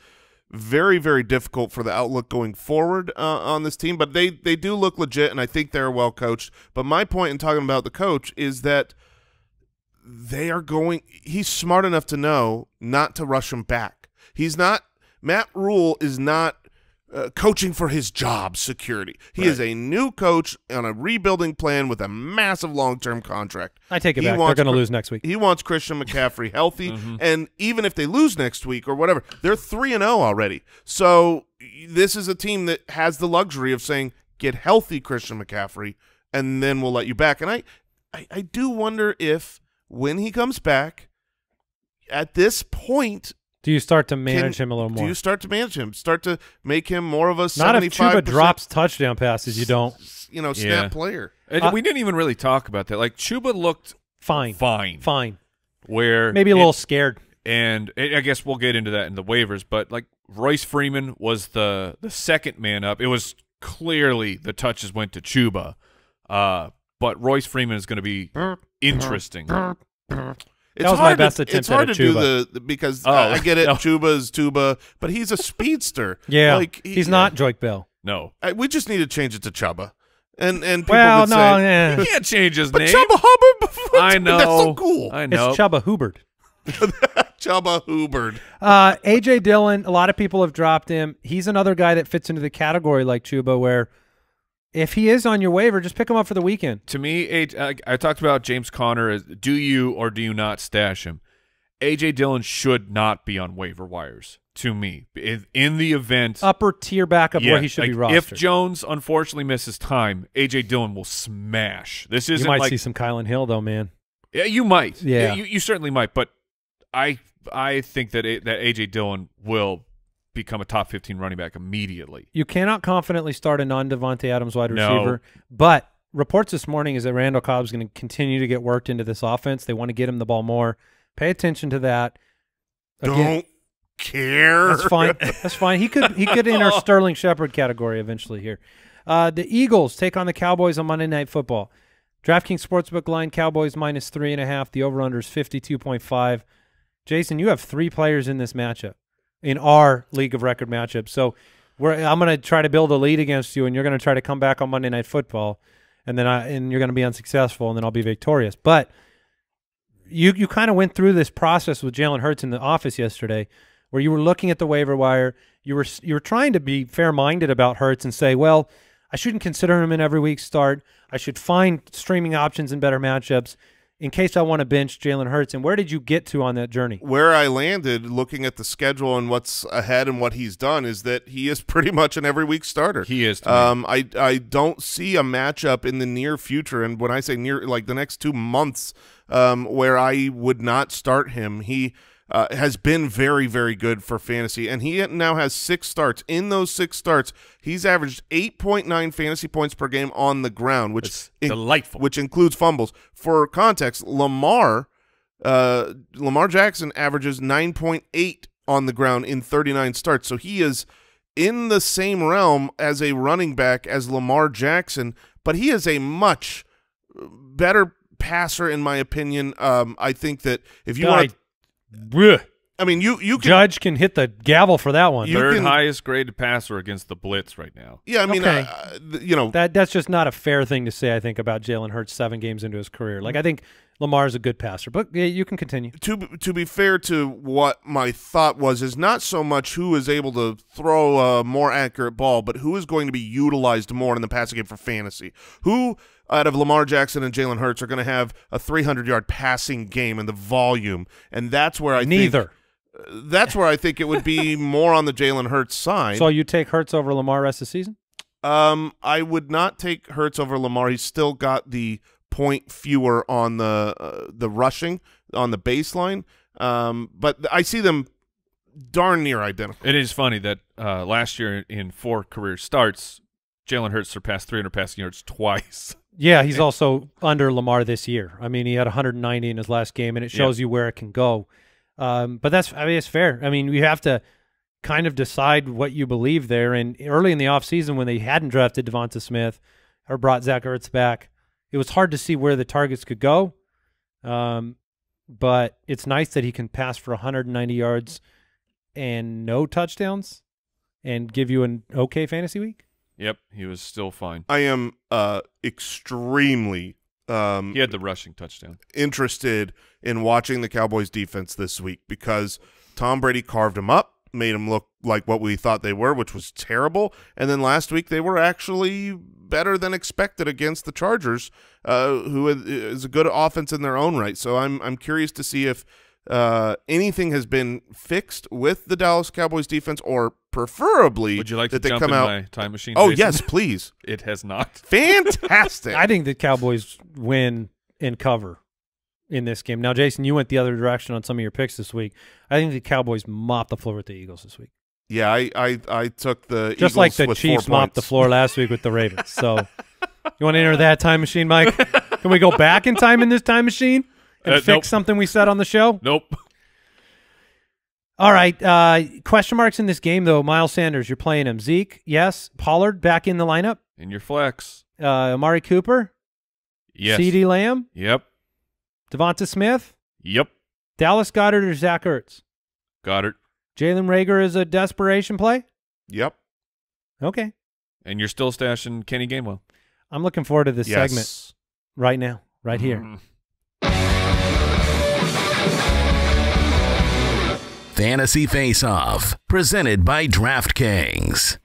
very, very difficult for the outlook going forward uh, on this team. But they they do look legit, and I think they're well coached. But my point in talking about the coach is that they are going. He's smart enough to know not to rush him back. He's not. Matt Rhule is not uh, coaching for his job security. He is a new coach on a rebuilding plan with a massive long-term contract. I take it He back. They're going to lose next week. He wants Christian McCaffrey healthy, Mm-hmm. and even if they lose next week or whatever, they're three and zero already. So this is a team that has the luxury of saying, "Get healthy, Christian McCaffrey, and then we'll let you back." And I, I, I do wonder if when he comes back, at this point, Do you start to manage can- him a little more? do you start to manage him? Start to make him more of a Not if 75%, Chuba drops touchdown passes. You don't. you know, snap Yeah. player. And Uh, we didn't even really talk about that. Like Chuba looked Fine. fine, Fine. where Maybe a it- little scared. and I I guess we'll get into that in the waivers. But like Royce Freeman was the the second man up. It was clearly the touches went to Chuba, uh, but Royce Freeman is going to be interesting. It's That was my hard best to, attempt It's hard at to a do the, the because Oh, I, I get it. no. Chuba's tuba, but he's a speedster. Yeah. like he- he's not Joik Bell. No, I, we just need to change it to Chuba, and and people Well, would no, say, yeah. you can't change his but name. Chuba Hubbard. I know. That's so cool. I know. It's. Chuba Hubbard. Chuba Hubbard. Uh, AJ Dillon, a lot of people have dropped him. He's another guy that fits into the category like Chuba, where if he is on your waiver, just pick him up for the weekend. to me, I, I talked about James Conner. As, do you or do you not stash him? AJ Dillon should not be on waiver wires. To me, in, in the event Upper tier backup Yeah, where he should be rostered. If Jones unfortunately misses time, AJ Dillon will smash. This isn't might like see some Kylin Hill though, man. yeah, you might. Yeah. you, you certainly might. But I I think that that AJ Dillon will become a top 15 running back immediately. You cannot confidently start a non-Davante Adams wide receiver, No. receiver, but reports this morning is that Randall Cobb's going to continue to get worked into this offense. They want to get him the ball more. Pay attention to that. Again, Don't care. That's fine. That's fine. He could he could enter Sterling Shepard category eventually here. Uh, the Eagles take on the Cowboys on Monday Night Football. DraftKings Sportsbook line Cowboys minus three and a half. The over under is fifty two point five. Jason, you have three players in this matchup in our league of record matchup. So we're I'm going to try to build a lead against you, and you're going to try to come back on Monday Night Football, and then I and you're going to be unsuccessful, and then I'll be victorious. But you you kind of went through this process with Jalen Hurts in the office yesterday, where you were looking at the waiver wire. You were you were trying to be fair minded about Hurts and say, well, I shouldn't consider him in every week start. I should find streaming options and better matchups in case I want to bench Jalen Hurts. And where did you get to on that journey? Where I landed, looking at the schedule and what's ahead and what he's done, is that he is pretty much an every week starter. He is. Um, I I don't see a matchup in the near future, and when I say near, like the next two months, um, where I would not start him. He uh, has been very very good for fantasy, and he now has six starts. In those six starts, he's averaged eight point nine fantasy points per game on the ground, which in- delightful. which includes fumbles. For context, Lamar uh, Lamar Jackson averages 9.8 on the ground in 39 starts. So he is in the same realm as a running back as Lamar Jackson, but he is a much better passer in my opinion. Um, I think that if you want. I mean you you can Judge can hit the gavel for that one. You Third can- highest graded passer against the blitz right now. yeah, I mean Okay. uh, you know That that's just not a fair thing to say. I think about Jalen Hurts seven games into his career. Like I think Lamar's a good passer, but yeah, you can continue. to to be fair to what my thought was is not so much who is able to throw a more accurate ball, but who is going to be utilized more in the passing game for fantasy. Who out of Lamar Jackson and Jalen Hurts are going to have a 300 yard passing game and the volume, and that's where I Neither. Think, that's where I think it would be more on the Jalen Hurts side. So you take Hurts over Lamar rest of the season? Um, I would not take Hurts over Lamar. He's still got the point fewer on the uh, the rushing on the baseline. Um, but I see them darn near identical. It is funny that uh, last year in four career starts, Jalen Hurts surpassed 300 passing yards twice. Yeah, he's also under Lamar this year. I mean, he had 190 in his last game, and it shows you where it can go. Um, but that's, I mean, it's fair. I mean, you have to kind of decide what you believe there. And early in the offseason, when they hadn't drafted Devonta Smith or brought Zach Ertz back, it was hard to see where the targets could go. Um, but it's nice that he can pass for 190 yards and no touchdowns and give you an okay fantasy week. Yep, he was still fine. I am uh extremely um He had the rushing touchdown. interested in watching the Cowboys defense this week because Tom Brady carved him up, made them look like what we thought they were, which was terrible. And then last week they were actually better than expected against the Chargers, uh, who is a good offense in their own right. So I'm I'm curious to see if uh, anything has been fixed with the Dallas Cowboys defense, or preferably Would you like to they jump come in out. my time machine? oh Jason? yes, please, It has not. fantastic. I think the Cowboys win and cover in this game. Now, Jason, you went the other direction on some of your picks this week. I think the Cowboys mopped the floor with the Eagles this week, yeah, I, I I took the just Eagles like the with Chiefs mopped the floor last week with the Ravens. So, you want to enter that time machine, Mike? Can we go back in time in this time machine and Uh, fix nope. something we said on the show? Nope. All right. Uh, question marks in this game, though. Miles Sanders, you're playing him. Zeke, yes. Pollard back in the lineup. In your flex. Uh, Amari Cooper, Yes. CeeDee Lamb, Yep. Devonta Smith, Yep. Dallas Goedert, or Zach Ertz. Goedert. Jalen Reagor is a desperation play. Yep. Okay. And you're still stashing Kenny Gainwell. I'm looking forward to this yes. segment right now, right here. Mhm. Fantasy Face Off, presented by DraftKings.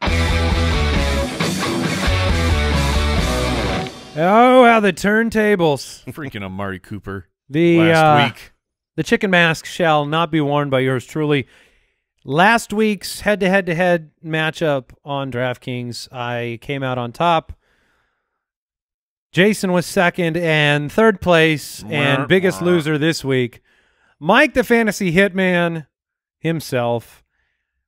Oh, how the turntables. Freaking Amari Cooper. The last uh, week. the chicken mask shall not be worn by yours truly. Last week's head-to-head-to-head matchup on DraftKings, I came out on top. Jason was second and third place, and biggest loser this week, Mike the Fantasy Hitman himself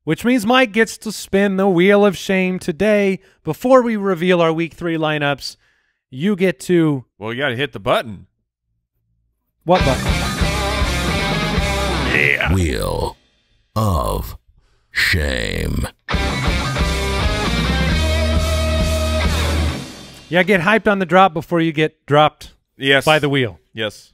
which means Mike gets to spin the wheel of shame today. Before we reveal our week three lineups, you get to Well, you got to hit the button. What button? Wheel of Shame. Yeah, get hyped on the drop before you get dropped Yes. by the wheel. Yes.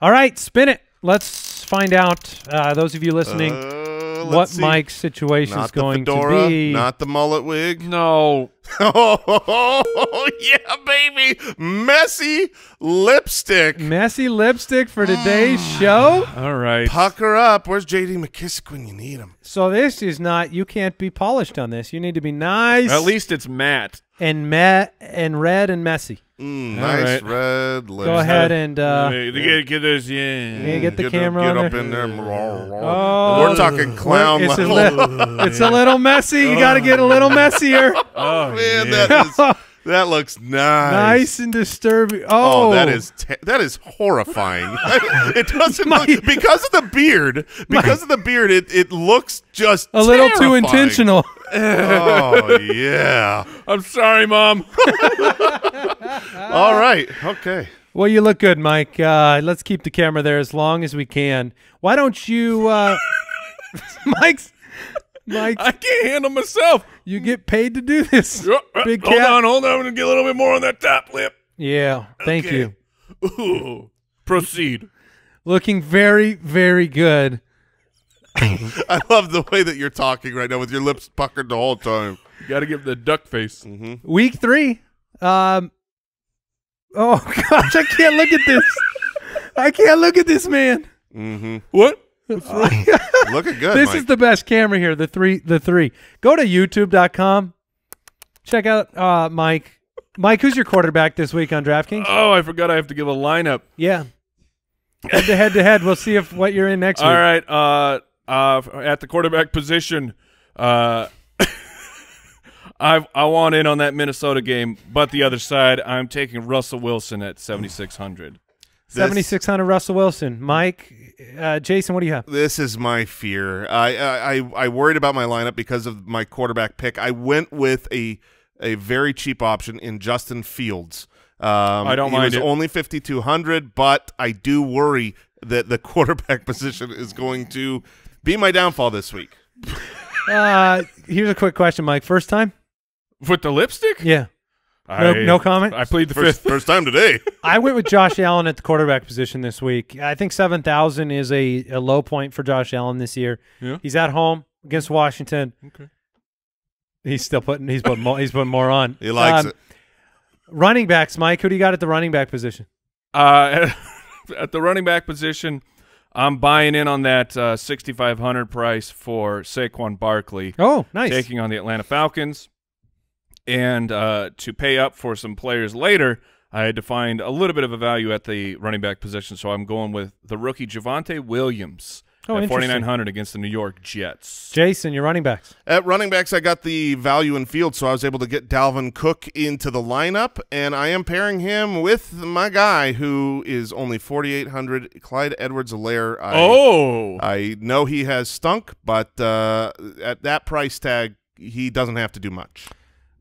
All right, spin it. Let's find out, uh, those of you listening, Uh, what let's see. Mike's situation Not is going fedora, to be. not the mullet wig. No. Oh, yeah, baby. Messy lipstick. Messy lipstick for today's mm. show. All right. Pucker up. Where's J.D. McKissic when you need him? So this is not. You can't be polished on this. You need to be nice At least it's matte. And matte and red and messy. Mm, nice right. red lipstick. Go ahead and uh, Hey, get, get this, yeah. yeah, get the Get, camera get up there. in there. Oh. We're talking clown It's a, level. li- it's a little messy. You got to get a little messier. Oh, Man, yeah. that is that looks nice. nice and disturbing. Oh, Oh, that is te- that is horrifying. it doesn't My- look, because of the beard. Because of the beard, it, it looks just a little too intentional. Oh yeah. I'm sorry, Mom. All right. Okay. Well, you look good, Mike. Uh, let's keep the camera there as long as we can. Why don't you, uh, Mike's, Mike? I can't handle myself. You get paid to do this. Big hold cat. on, hold on. I'm going to get a little bit more on that top lip. Yeah, thank Okay. you. Ooh. Proceed. Looking very, very good. I love the way that you're talking right now with your lips puckered the whole time. You got to give the duck face. Week three. Um. Oh gosh, I can't look at this. I can't look at this man. Mm-hmm. What? Looking good. this Mike. is the best camera here. The three, the three. Go to YouTube.com. Check out uh, Mike. Mike, who's your quarterback this week on DraftKings? Oh, I forgot I have to give a lineup. Yeah. Head to head to head. We'll see if what you're in next All week. right. Uh, uh, at the quarterback position, uh, I I want in on that Minnesota game, but the other side, I'm taking Russell Wilson at 7600. Seventy six hundred Russell Wilson. Mike, uh, Jason, what do you have? This is my fear. I, I I I worried about my lineup because of my quarterback pick. I went with a a very cheap option in Justin Fields. Um, I don't he mind was it. only fifty two hundred, but I do worry that the quarterback position is going to be my downfall this week. Uh, here's a quick question, Mike. First time? With the lipstick? Yeah. No, I, no comment. I plead the First, fifth. first time today. I went with Josh Allen at the quarterback position this week. I think seven thousand is a, a low point for Josh Allen this year. Yeah. He's at home against Washington. Okay. He's still putting he's putting more he's putting more on. He likes Um, it. Running backs, Mike. Who do you got at the running back position? Uh, at the running back position, I'm buying in on that uh, 6500 price for Saquon Barkley. Oh, nice. taking on the Atlanta Falcons. And uh, to pay up for some players later, I had to find a little bit of a value at the running back position, so I'm going with the rookie Javonte Williams Oh, at 4900 against the New York Jets. Jason, your running backs. At running backs, I got the value in field, so I was able to get Dalvin Cook into the lineup, and I am pairing him with my guy who is only 4,800, Clyde Edwards-Helaire. I, oh, I know he has stunk, but uh, at that price tag, he doesn't have to do much.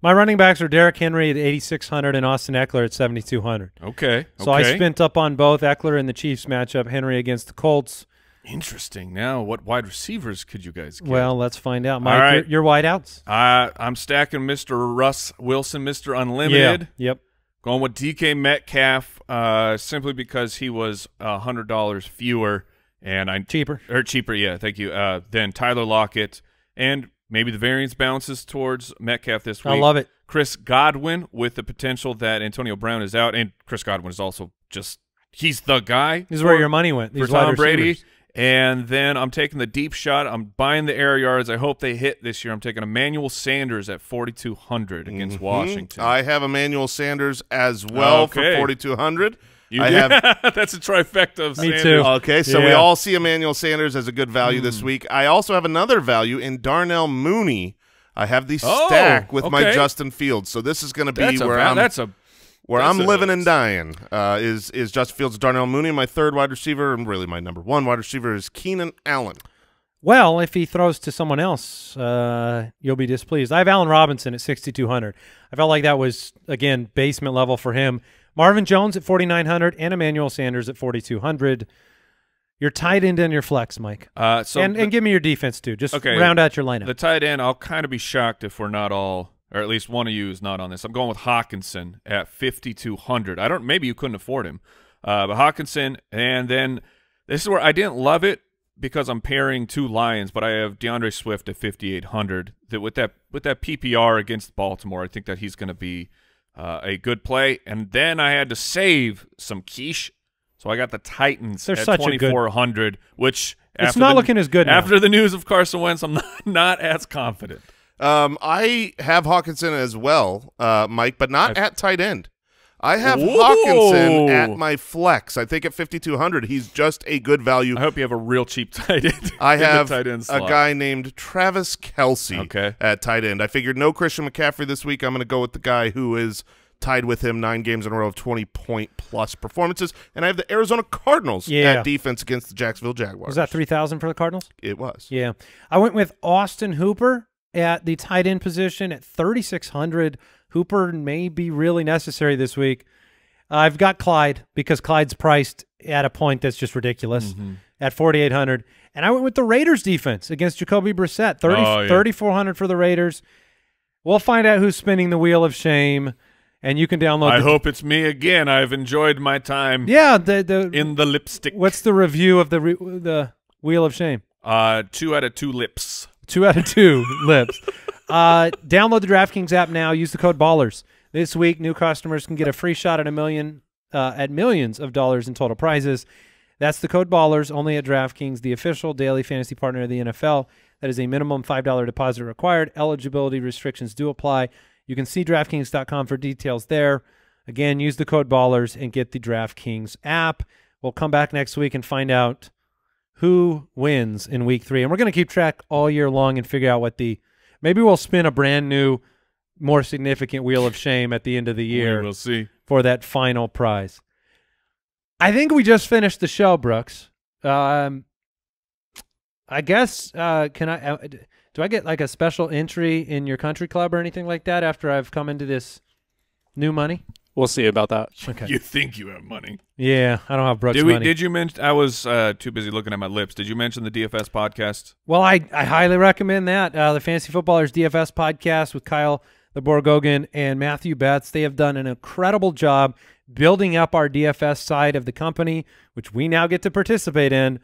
My running backs are Derrick Henry at 8600 and Austin Ekeler at 7200. okay. So I spent up on both Ekeler and the Chiefs matchup, Henry against the Colts. Interesting. Now, what wide receivers could you guys get? Well, let's find out. Mike, All right. your, your wideouts? uh, I'm stacking Mr. Russ Wilson, Mr. Unlimited. Yeah. Yep. Going with DK Metcalf uh, simply because he was a hundred dollars fewer, and I Cheaper. or cheaper, yeah, thank you. Uh, than Tyler Lockett, and maybe the variance bounces towards Metcalf this week. I love it. Chris Godwin with the potential that Antonio Brown is out, and Chris Godwin is also just he's the guy. This is where your money went. for Tom Brady. receivers. And then I'm taking the deep shot. I'm buying the air yards. I hope they hit this year. I'm taking Emmanuel Sanders at 4,200 against Washington. Mm-hmm. I have Emmanuel Sanders as well Okay. for 4,200. You I do- have That's a trifecta of Me Sanders. too. Okay, so we all see Emmanuel Sanders as a good value this Hmm. week. I also have another value in Darnell Mooney. I have the Oh, stack with my. Justin Fields. So this is going to be That's where va- I'm that's a where that's I'm a- living and dying. Uh, is is Justin Fields, Darnell Mooney, my third wide receiver, and really my number one wide receiver is Keenan Allen. Well, if he throws to someone else, uh, you'll be displeased. I have Allen Robinson at 6,200. I felt like that was, again, basement level for him. Marvin Jones at 4,900 and Emmanuel Sanders at 4,200. Your tight end and your flex, Mike. Uh, so and, the, and give me your defense, too. Just Okay, round out your lineup. the tight end, I'll kind of be shocked if we're not all, or at least one of you is not on this. I'm going with Hockenson at 5,200. I don't. Maybe you couldn't afford him, uh, but Hockenson, and then this is where I didn't love it because I'm pairing two Lions, but I have D'Andre Swift at 5,800. That with that with that PPR against Baltimore, I think that he's going to be uh, a good play. And then I had to save some quiche, so I got the Titans They're at such good- 2,400, which It's not the- looking as good now. after the news of Carson Wentz. I'm not, not as confident. Um, I have Hockenson as well, uh, Mike, but not at tight end. I have Whoa. Hockenson at my flex. I think at 5,200, he's just a good value. I hope you have a real cheap tight end. I have tight end a guy named Travis Kelce Okay. at tight end. I figured no Christian McCaffrey this week. I'm going to go with the guy who is tied with him nine games in a row of 20 point plus performances. And I have the Arizona Cardinals Yeah. at defense against the Jacksonville Jaguars. was that 3,000 for the Cardinals? It was. Yeah. I went with Austin Hooper at the tight end position at 3,600. Hooper may be really necessary this week. I've got Clyde because Clyde's priced at a point that's just ridiculous Mm-hmm. at 4,800. And I went with the Raiders defense against Jacoby Brissett, 30, Oh, yeah. 3,400 for the Raiders. We'll find out who's spinning the wheel of shame, and you can download I hope it's me again. I've enjoyed my time Yeah, the the in the lipstick. what's the review of the re, the wheel of shame? Uh, two out of two lips. Two out of two lips. Uh, download the DraftKings app now. Use the code Ballers. This week, new customers can get a free shot at a million uh, at millions of dollars in total prizes. That's the code Ballers only at DraftKings, the official daily fantasy partner of the NFL. That is a minimum five dollar deposit required. Eligibility restrictions do apply. You can see DraftKings.com for details there. Again, use the code Ballers and get the DraftKings app. We'll come back next week and find out who wins in week three. And we're going to keep track all year long and figure out what the maybe we'll spin a brand new, more significant wheel of shame at the end of the year We will see. for that final prize. I think we just finished the show, Brooks. Um, I guess uh, can I uh, do I get like a special entry in your country club or anything like that after I've come into this new money? We'll see about that. Okay. You think you have money? Yeah, I don't have Brooks Did we? money. Did you mention? I was uh, too busy looking at my lips. Did you mention the DFS podcast? Well, I, I highly recommend that. Uh, the Fantasy Footballers DFS podcast with Kyle the Borgogan and Matthew Betz. They have done an incredible job building up our DFS side of the company, which we now get to participate in.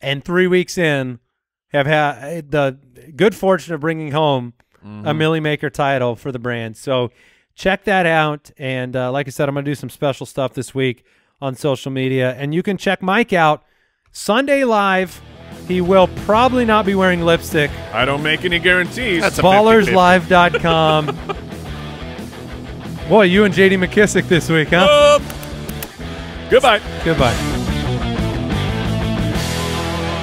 And three weeks in, have had the good fortune of bringing home a Milly Maker title for the brand. So check that out. And uh, like I said, I'm going to do some special stuff this week on social media. And you can check Mike out Sunday live. He will probably not be wearing lipstick. I don't make any guarantees. That's a 50-50. Ballerslive.com. Boy, you and JD McKissic this week, huh? Uh, goodbye. Goodbye.